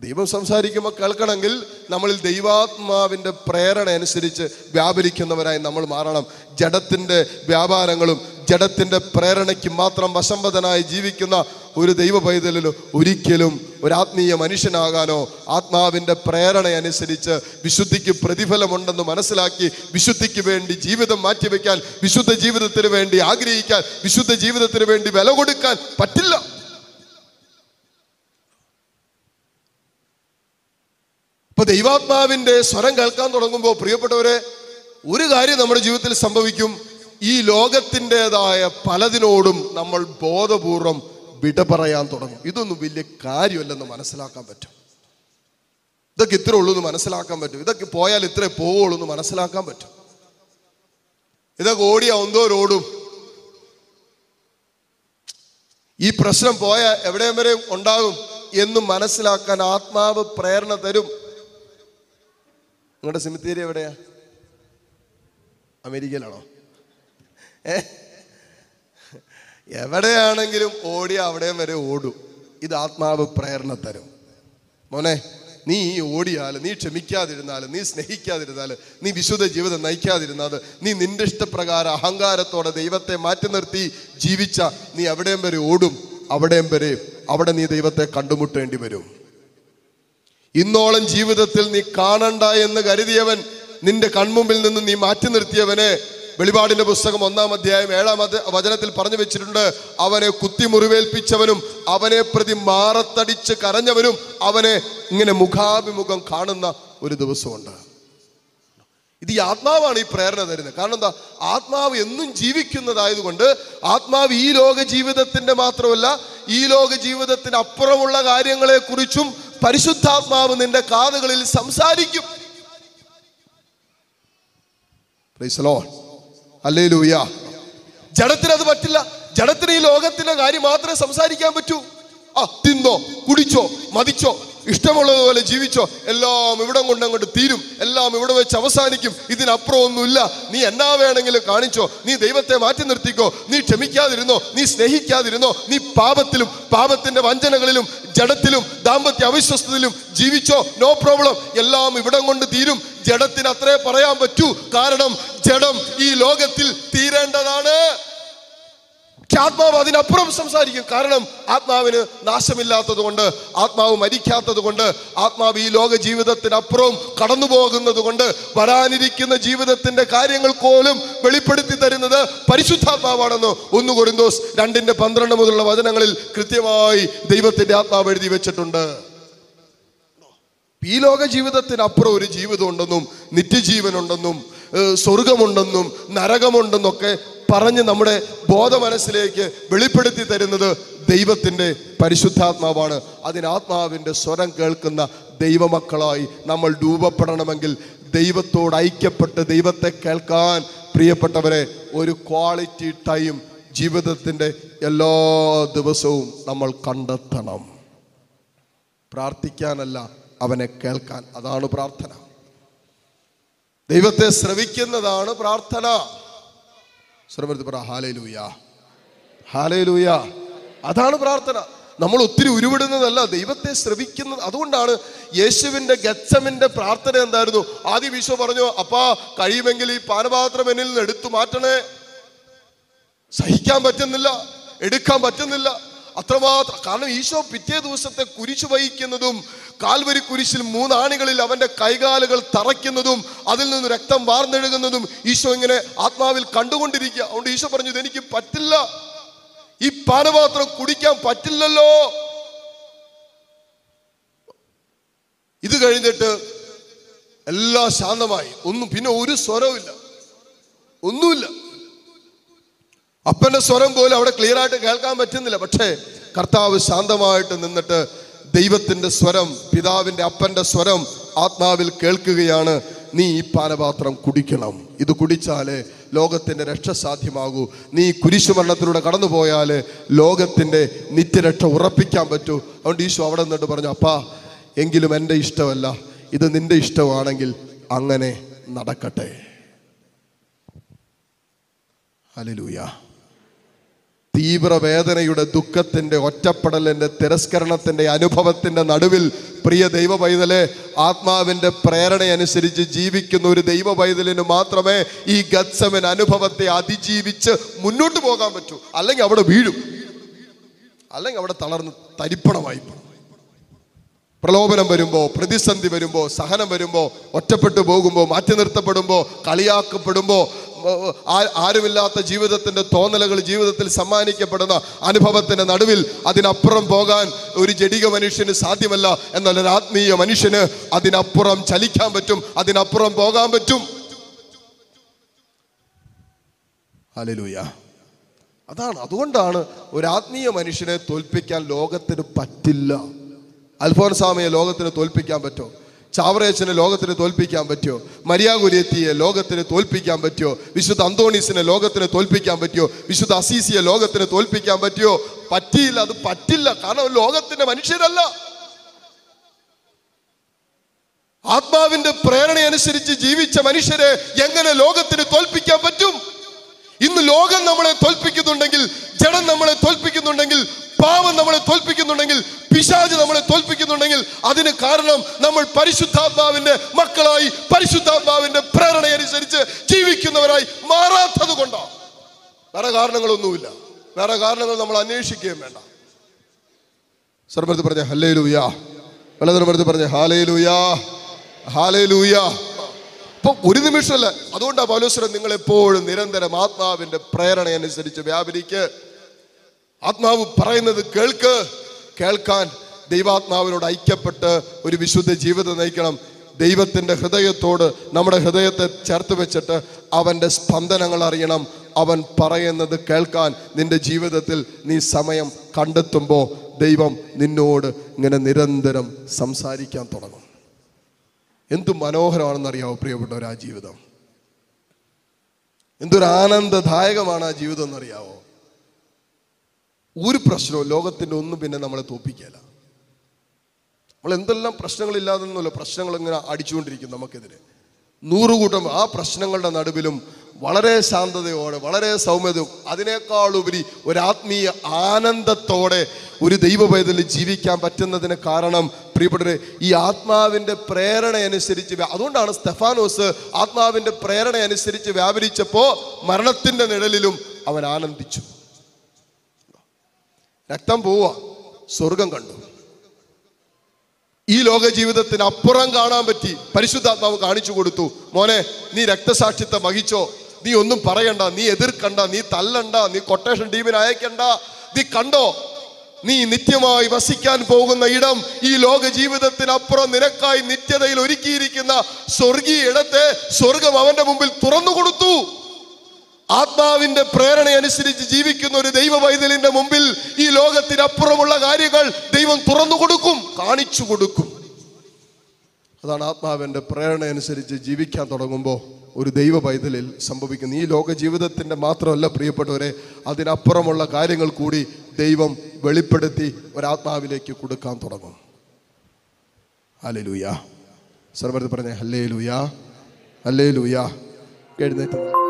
ദൈവം സംസാരിക്കുമ്പോൾ കേൾക്കണമെങ്കിൽ നമ്മളിൽ ദൈവാത്മാവിന്റെ പ്രേരണ അനുസരിച്ച് വ്യാപരിക്കുന്നവരായി നമ്മൾ മാറണം. ജഡത്തിന്റെ വ്യാപാരങ്ങളും ജഡത്തിന്റെ പ്രേരണയ്ക്ക് മാത്രം വശംവദനായി ജീവിക്കുന്ന ഒരു ദൈവ പൈതലിൽ ഒരിക്കലും ഒരാത്മീയ മനുഷ്യനാകാനോ ആത്മാവിന്റെ പ്രേരണ അനുസരിച്ച് വിശുദ്ധിക്ക് പ്രതിഫലമുണ്ടെന്ന് മനസ്സിലാക്കി വിശുദ്ധിക്ക് വേണ്ടി ജീവിതം മാറ്റിവെക്കാൻ വിശുദ്ധ ജീവിതത്തിന് വേണ്ടി ആഗ്രഹിക്കാൻ വിശുദ്ധ ജീവിതത്തിന് വേണ്ടി വില കൊടുക്കാൻ പറ്റില്ല. ഇപ്പൊ ദൈവാത്മാവിന്റെ സ്വരം കേൾക്കാൻ തുടങ്ങുമ്പോൾ പ്രിയപ്പെട്ടവരെ ഒരു കാര്യം നമ്മുടെ ജീവിതത്തിൽ സംഭവിക്കും. ഈ ലോകത്തിന്റെതായ പലതിനോടും നമ്മൾ ബോധപൂർവം വിട പറയാൻ തുടങ്ങും. ഇതൊന്നും വലിയ കാര്യമല്ലെന്ന് മനസ്സിലാക്കാൻ പറ്റും. ഇതൊക്കെ ഇത്ര ഉള്ളൂ എന്ന് മനസ്സിലാക്കാൻ പറ്റും. ഇതൊക്കെ പോയാൽ ഇത്രേ പോവുള്ളൂ എന്ന് മനസ്സിലാക്കാൻ പറ്റും. ഇതൊക്കെ ഓടിയ ഒന്തോരോടും ഈ പ്രശ്നം പോയാൽ എവിടെയും വരെ ഉണ്ടാകും എന്ന് മനസ്സിലാക്കാൻ ആത്മാവ് പ്രേരണ തരും. നിങ്ങളുടെ സിമിത്തേരി എവിടെയാ? അമേരിക്കയിലാണോ? ഏ? എവിടെയാണെങ്കിലും ഓടി അവിടെയും വരെ ഓടും. ഇത് ആത്മാവ് പ്രേരണ തരും. മോനെ നീ ഓടിയാൽ നീ ക്ഷമിക്കാതിരുന്നാൽ നീ സ്നേഹിക്കാതിരുന്നാൽ നീ വിശുദ്ധ ജീവിതം നയിക്കാതിരുന്നാൽ നീ നിന്റെ ഇഷ്ടപ്രകാരം അഹങ്കാരത്തോടെ ദൈവത്തെ മാറ്റി നിർത്തി ജീവിച്ച നീ എവിടെയും വരെ ഓടും അവിടെയും വരെ അവിടെ നീ ദൈവത്തെ കണ്ടുമുട്ടേണ്ടി വരും. ഇന്നോളം ജീവിതത്തിൽ നീ കാണണ്ട എന്ന് കരുതിയവൻ നിന്റെ കൺമുമ്പിൽ നിന്ന് നീ മാറ്റി നിർത്തിയവനെ. വെളിപാടിന്റെ പുസ്തകം ഒന്നാം അധ്യായം ഏഴാം വചനത്തിൽ പറഞ്ഞു വെച്ചിട്ടുണ്ട് അവനെ കുത്തി മുറിവേൽപ്പിച്ചവനും അവനെ പ്രതി മാറത്തടിച്ച് കരഞ്ഞവനും അവനെ ഇങ്ങനെ മുഖാഭിമുഖം കാണുന്ന ഒരു ദിവസമുണ്ട്. ഇത് ഈ ആത്മാവാണ് ഈ പ്രേരണ തരുന്നത്. കാരണം എന്താ? ആത്മാവ് എന്നും ജീവിക്കുന്നതായതുകൊണ്ട് ആത്മാവ് ഈ ലോക ജീവിതത്തിന്റെ മാത്രമല്ല ഈ ലോക ജീവിതത്തിന് അപ്പുറമുള്ള കാര്യങ്ങളെ കുറിച്ചും പരിശുദ്ധാത്മാവ് നിന്റെ കാതുകളിൽ സംസാരിക്കും. ജഡത്തിന് അത് പറ്റില്ല. ജഡത്തിന് ഈ ലോകത്തിന്റെ കാര്യം മാത്രമേ സംസാരിക്കാൻ പറ്റൂ. ആ തിന്നോ കുടിച്ചോ മതിച്ചോ ഇഷ്ടമുള്ളതുപോലെ ജീവിച്ചോ എല്ലാം ഇവിടെ കൊണ്ടങ്ങോട്ട് തീരും. എല്ലാം ഇവിടെ വെച്ച് അവസാനിക്കും. ഇതിനപ്പുറം ഒന്നുമില്ല. നീ എന്നാ വേണമെങ്കിലും കാണിച്ചോ. നീ ദൈവത്തെ മാറ്റി നിർത്തിക്കോ. നീ ക്ഷമിക്കാതിരുന്നോ. നീ സ്നേഹിക്കാതിരുന്നോ. നീ പാപത്തിലും പാപത്തിന്റെ വഞ്ചനകളിലും ജഡത്തിലും ദാമ്പത്യ അവിശ്വസ്തയിലും ജീവിച്ചോ? നോ പ്രോബ്ലം എല്ലാം ഇവിടം കൊണ്ട് തീരും. ജഡത്തിന് അത്രേ പറയാൻ പറ്റൂ. കാരണം ജഡം ഈ ലോകത്തിൽ തീരേണ്ടതാണ്. പക്ഷെ ആത്മാവ് അതിനപ്പുറം സംസാരിക്കും. കാരണം ആത്മാവിന് നാശമില്ലാത്തത് കൊണ്ട് ആത്മാവ് മരിക്കാത്തത് കൊണ്ട് ആത്മാവ് ഈ ലോക ജീവിതത്തിനപ്പുറം കടന്നു പോകുന്നത് കൊണ്ട് വരാനിരിക്കുന്ന ജീവിതത്തിന്റെ കാര്യങ്ങൾ പോലും വെളിപ്പെടുത്തി തരുന്നത് പരിശുദ്ധാത്മാവാണെന്ന് ഒന്ന് കൊറിന്തോസ് രണ്ടിന്റെ പന്ത്രണ്ട് മുതലുള്ള വചനങ്ങളിൽ കൃത്യമായി ദൈവത്തിന്റെ ആത്മാവ് എഴുതി വെച്ചിട്ടുണ്ട്. ഈ ലോക ജീവിതത്തിനപ്പുറം ഒരു ജീവിതം ഉണ്ടെന്നും നിത്യജീവനുണ്ടെന്നും സ്വർഗമുണ്ടെന്നും നരകമുണ്ടെന്നൊക്കെ പറഞ്ഞ് നമ്മുടെ ബോധമനസ്സിലേക്ക് വെളിപ്പെടുത്തി തരുന്നത് ദൈവത്തിന്റെ പരിശുദ്ധാത്മാവാണ്. അതിനാത്മാവിന്റെ സ്വരം കേൾക്കുന്ന ദൈവമക്കളായി നമ്മൾ രൂപപ്പെടണമെങ്കിൽ ദൈവത്തോട് ഐക്യപ്പെട്ട് ദൈവത്തെ കേൾക്കാൻ പ്രിയപ്പെട്ടവരെ ഒരു ക്വാളിറ്റി ടൈം ജീവിതത്തിന്റെ എല്ലാ ദിവസവും നമ്മൾ കണ്ടെത്തണം. പ്രാർത്ഥിക്കാനല്ല അവനെ കേൾക്കാൻ. അതാണ് പ്രാർത്ഥന. ദൈവത്തെ ശ്രവിക്കുന്നതാണ് പ്രാർത്ഥന. ശ്രമത്തിൽ പറ ഹാലേലൂയ. അതാണ് പ്രാർത്ഥന. നമ്മൾ ഒത്തിരി ഉരുവിടുന്നതല്ല ദൈവത്തെ ശ്രവിക്കുന്നത്. അതുകൊണ്ടാണ് യേശുവിന്റെ ഗച്ഛമിന്റെ പ്രാർത്ഥന എന്തായിരുന്നു? ആദ്യം ഈശോ പറഞ്ഞു അപ്പാ കഴിയുമെങ്കിൽ ഈ പാനപാത്രം എന്നിൽ നിന്ന് എടുത്തു മാറ്റണേ. സഹിക്കാൻ പറ്റുന്നില്ല എടുക്കാൻ പറ്റുന്നില്ല. അത്രമാത്രം കാരണം ഈശോ പിറ്റേ ദിവസത്തെ കുരിശ് വഹിക്കുന്നതും കാൽവരി കുരിശിൽ മൂന്നാണികളിൽ അവന്റെ കൈകാലുകൾ തറയ്ക്കുന്നതും അതിൽ നിന്ന് രക്തം വാർന്നെഴുകുന്നതും ഈശോ ഇങ്ങനെ ആത്മാവിൽ കണ്ടുകൊണ്ടിരിക്കുക. അതുകൊണ്ട് ഈശോ പറഞ്ഞു എനിക്ക് പറ്റില്ല. ഈ പാനപാത്രം കുടിക്കാൻ പറ്റില്ലല്ലോ. ഇത് കഴിഞ്ഞിട്ട് എല്ലാം ശാന്തമായി. ഒന്നും പിന്നെ ഒരു സ്വരവുമില്ല. ഒന്നുമില്ല. അപ്പന്റെ സ്വരം പോലും അവിടെ ക്ലിയർ ആയിട്ട് കേൾക്കാൻ പറ്റുന്നില്ല. പക്ഷേ കർത്താവ് ശാന്തമായിട്ട് നിന്നിട്ട് ദൈവത്തിന്റെ സ്വരം പിതാവിന്റെ അപ്പന്റെ സ്വരം ആത്മാവിൽ കേൾക്കുകയാണ്. നീ ഈ പാനപാത്രം കുടിക്കണം. ഇത് കുടിച്ചാലേ ലോകത്തിന്റെ രക്ഷ സാധ്യമാകൂ. നീ കുരിശുമരണത്തിലൂടെ കടന്നു പോയാൽ ലോകത്തിന്റെ നിത്യരക്ഷ ഉറപ്പിക്കാൻ പറ്റൂ. അതുകൊണ്ട് ഈശോ അവിടെ നിന്നിട്ട് പറഞ്ഞു അപ്പാ എങ്കിലും എന്റെ ഇഷ്ടമല്ല. ഇത് നിന്റെ ഇഷ്ടമാണെങ്കിൽ അങ്ങനെ നടക്കട്ടെ. ഹല്ലേലൂയ. തീവ്രവേദനയുടെ ദുഃഖത്തിന്റെ ഒറ്റപ്പെടലിന്റെ തിരസ്കരണത്തിന്റെ അനുഭവത്തിന്റെ നടുവിൽ പ്രിയ ദൈവ പൈതലെ ആത്മാവിന്റെ പ്രേരണയനുസരിച്ച് ജീവിക്കുന്ന ഒരു ദൈവ പൈതലിന് മാത്രമേ ഈ ഗത്സമൻ അനുഭവത്തെ അതിജീവിച്ച് മുന്നോട്ട് പോകാൻ പറ്റൂ. അല്ലെങ്കിൽ അവിടെ വീഴും. അല്ലെങ്കിൽ അവിടെ തളർന്ന് തരിപ്പണമായി പ്രലോഭനം വരുമ്പോൾ പ്രതിസന്ധി വരുമ്പോൾ സഹനം വരുമ്പോൾ ഒറ്റപ്പെട്ടു പോകുമ്പോൾ മാറ്റി നിർത്തപ്പെടുമ്പോൾ കളിയാക്കപ്പെടുമ്പോൾ ആരുമില്ലാത്ത ജീവിതത്തിന്റെ തോന്നലുകൾ ജീവിതത്തിൽ സമ്മാനിക്കപ്പെടുന്ന അനുഭവത്തിന്റെ നടുവിൽ അതിനപ്പുറം പോകാൻ ഒരു ജഡിക മനുഷ്യന് സാധ്യമല്ല എന്നാൽ ഒരു ആത്മീയ മനുഷ്യന് അതിനപ്പുറം ചലിക്കാൻ പറ്റും അതിനപ്പുറം പോകാൻ പറ്റും. അലലൂയ അതാണ് അതുകൊണ്ടാണ് ഒരു ആത്മീയ മനുഷ്യനെ തോൽപ്പിക്കാൻ ലോകത്തിന് പറ്റില്ല. അൽഫോൻസാമയെ ലോകത്തിന് തോൽപ്പിക്കാൻ പറ്റുമോ ചാവറേച്ചനെ ലോകത്തിന് തോൽപ്പിക്കാൻ പറ്റുമോ? മരിയാകുര്യത്തിയെ ലോകത്തിന് തോൽപ്പിക്കാൻ പറ്റുമോ? വിശുദ്ധ അന്തോണീസിനെ ലോകത്തിന് തോൽപ്പിക്കാൻ പറ്റുമോ? വിശുദ്ധ അസീസിയെ ലോകത്തിന് തോൽപ്പിക്കാൻ പറ്റുമോ? പറ്റിയില്ല അത് പറ്റില്ല. കാരണം ലോകത്തിന്റെ മനുഷ്യരല്ല. ആത്മാവിന്റെ പ്രേരണയനുസരിച്ച് ജീവിച്ച മനുഷ്യരെ എങ്ങനെ ലോകത്തിന് തോൽപ്പിക്കാൻ പറ്റും? ഇന്ന് ലോകം നമ്മളെ തോൽപ്പിക്കുന്നുണ്ടെങ്കിൽ ജഡം നമ്മളെ തോൽപ്പിക്കുന്നുണ്ടെങ്കിൽ പാവം നമ്മളെ തോൽപ്പിക്കുന്നുണ്ടെങ്കിൽ പിശാജ് നമ്മളെ തോൽപ്പിക്കുന്നുണ്ടെങ്കിൽ അതിന് കാരണം നമ്മൾ പരിശുദ്ധാത്മാവിന്റെ മക്കളായി പരിശുദ്ധാത്മാവിന്റെ പ്രേരണയനുസരിച്ച് ജീവിക്കുന്നവരായി മാറാത്തത് കൊണ്ടാണ് വേറെ കാരണങ്ങളൊന്നുമില്ല. വേറെ കാരണങ്ങൾ നമ്മൾ അന്വേഷിക്കുകയും വേണ്ട. സർബത്ത് പറഞ്ഞ ഹല്ലേ ലൂയാ വലതുറമ്പത്ത് പറഞ്ഞ ഹാലേ ലൂയാ ഹാലേ ലൂയാ അപ്പൊ ഒരു നിമിഷമല്ല. അതുകൊണ്ടാണ് പൗലോസ്വരം നിങ്ങൾ എപ്പോഴും നിരന്തരം ആത്മാവിന്റെ പ്രേരണയനുസരിച്ച് വ്യാപരിക്ക്. ആത്മാവ് പറയുന്നത് കേൾക്ക്. കേൾക്കാൻ ദൈവാത്മാവിനോട് ഐക്യപ്പെട്ട് ഒരു വിശുദ്ധ ജീവിതം നയിക്കണം. ദൈവത്തിന്റെ ഹൃദയത്തോട് നമ്മുടെ ഹൃദയത്തെ ചേർത്ത് വെച്ചിട്ട് അവന്റെ സ്പന്ദനങ്ങൾ അറിയണം. അവൻ പറയുന്നത് കേൾക്കാൻ നിന്റെ ജീവിതത്തിൽ നീ സമയം കണ്ടെത്തുമ്പോൾ ദൈവം നിന്നോട് ഇങ്ങനെ നിരന്തരം സംസാരിക്കാൻ തുടങ്ങും. എന്തു മനോഹരമാണെന്നറിയാവോ പ്രിയപ്പെട്ടവർ ആ ജീവിതം? എന്തൊരു ആനന്ദദായകമാണ് ആ ജീവിതം എന്നറിയാവോ? ഒരു പ്രശ്നവും ലോകത്തിന്റെ ഒന്നും പിന്നെ നമ്മളെ തോപ്പിക്കല. നമ്മൾ എന്തെല്ലാം പ്രശ്നങ്ങളില്ലാതെന്നല്ല പ്രശ്നങ്ങൾ ഇങ്ങനെ അടിച്ചുകൊണ്ടിരിക്കും നമുക്കെതിരെ. നൂറുകൂട്ടം ആ പ്രശ്നങ്ങളുടെ നടുവിലും വളരെ ശാന്തതയോടെ വളരെ സൗമ്യതയും അതിനേക്കാളുപരി ഒരു ആത്മീയ ആനന്ദത്തോടെ ഒരു ദൈവഭയത്തിൽ ജീവിക്കാൻ പറ്റുന്നതിന് കാരണം പ്രിയപ്പെട്ടവരെ ഈ ആത്മാവിന്റെ പ്രേരണ അനുസരിച്ച് അതുകൊണ്ടാണ് സ്തെഫാനോസ് ആത്മാവിന്റെ പ്രേരണ അനുസരിച്ച് വ്യാപരിച്ചപ്പോൾ മരണത്തിന്റെ നിഴലിലും അവൻ ആനന്ദിച്ചു. രക്തം പോവുക. സ്വർഗം കണ്ടു. ഈ ലോക ജീവിതത്തിന് അപ്പുറം കാണാൻ പറ്റി. പരിശുദ്ധാത്മാവ് കാണിച്ചു കൊടുത്തു. മോനെ നീ രക്തസാക്ഷിത്വം വഹിച്ചോ. നീ ഒന്നും പറയണ്ട. നീ എതിർക്കണ്ട. നീ തല്ലണ്ട. നീ കൊട്ടേഷൻ ടീമിന് അയക്കണ്ട. നീ കണ്ടോ? നീ നിത്യമായി വസിക്കാൻ പോകുന്ന ഇടം ഈ ലോക ജീവിതത്തിനപ്പുറം നിനക്കായി നിത്യതയിൽ ഒരുക്കിയിരിക്കുന്ന സ്വർഗീയ ഇടത്തെ സ്വർഗം അവന്റെ മുമ്പിൽ തുറന്നു കൊടുത്തു. ആത്മാവിന്റെ പ്രേരണ അനുസരിച്ച് ജീവിക്കുന്ന ഒരു ദൈവ വൈതലിന്റെ മുമ്പിൽ ഈ ലോകത്തിനപ്പുറമുള്ള കാര്യങ്ങൾ ദൈവം തുറന്നു കൊടുക്കും കാണിച്ചു കൊടുക്കും. അതാണ് ആത്മാവിന്റെ പ്രേരണ അനുസരിച്ച് ജീവിക്കാൻ തുടങ്ങുമ്പോൾ ഒരു ദൈവ പൈതലിൽ സംഭവിക്കുന്നു. ഈ ലോക ജീവിതത്തിന്റെ മാത്രമല്ല പ്രിയപ്പെട്ടവരെ അതിനപ്പുറമുള്ള കാര്യങ്ങൾ കൂടി ദൈവം വെളിപ്പെടുത്തി ഒരാത്മാവിലേക്ക് കൊടുക്കാൻ തുടങ്ങും. അല്ലേ ലൂയ സർവർ പറഞ്ഞേ അല്ലേ ലൂയ അല്ലേ ലൂയ എഴുന്നേറ്റ്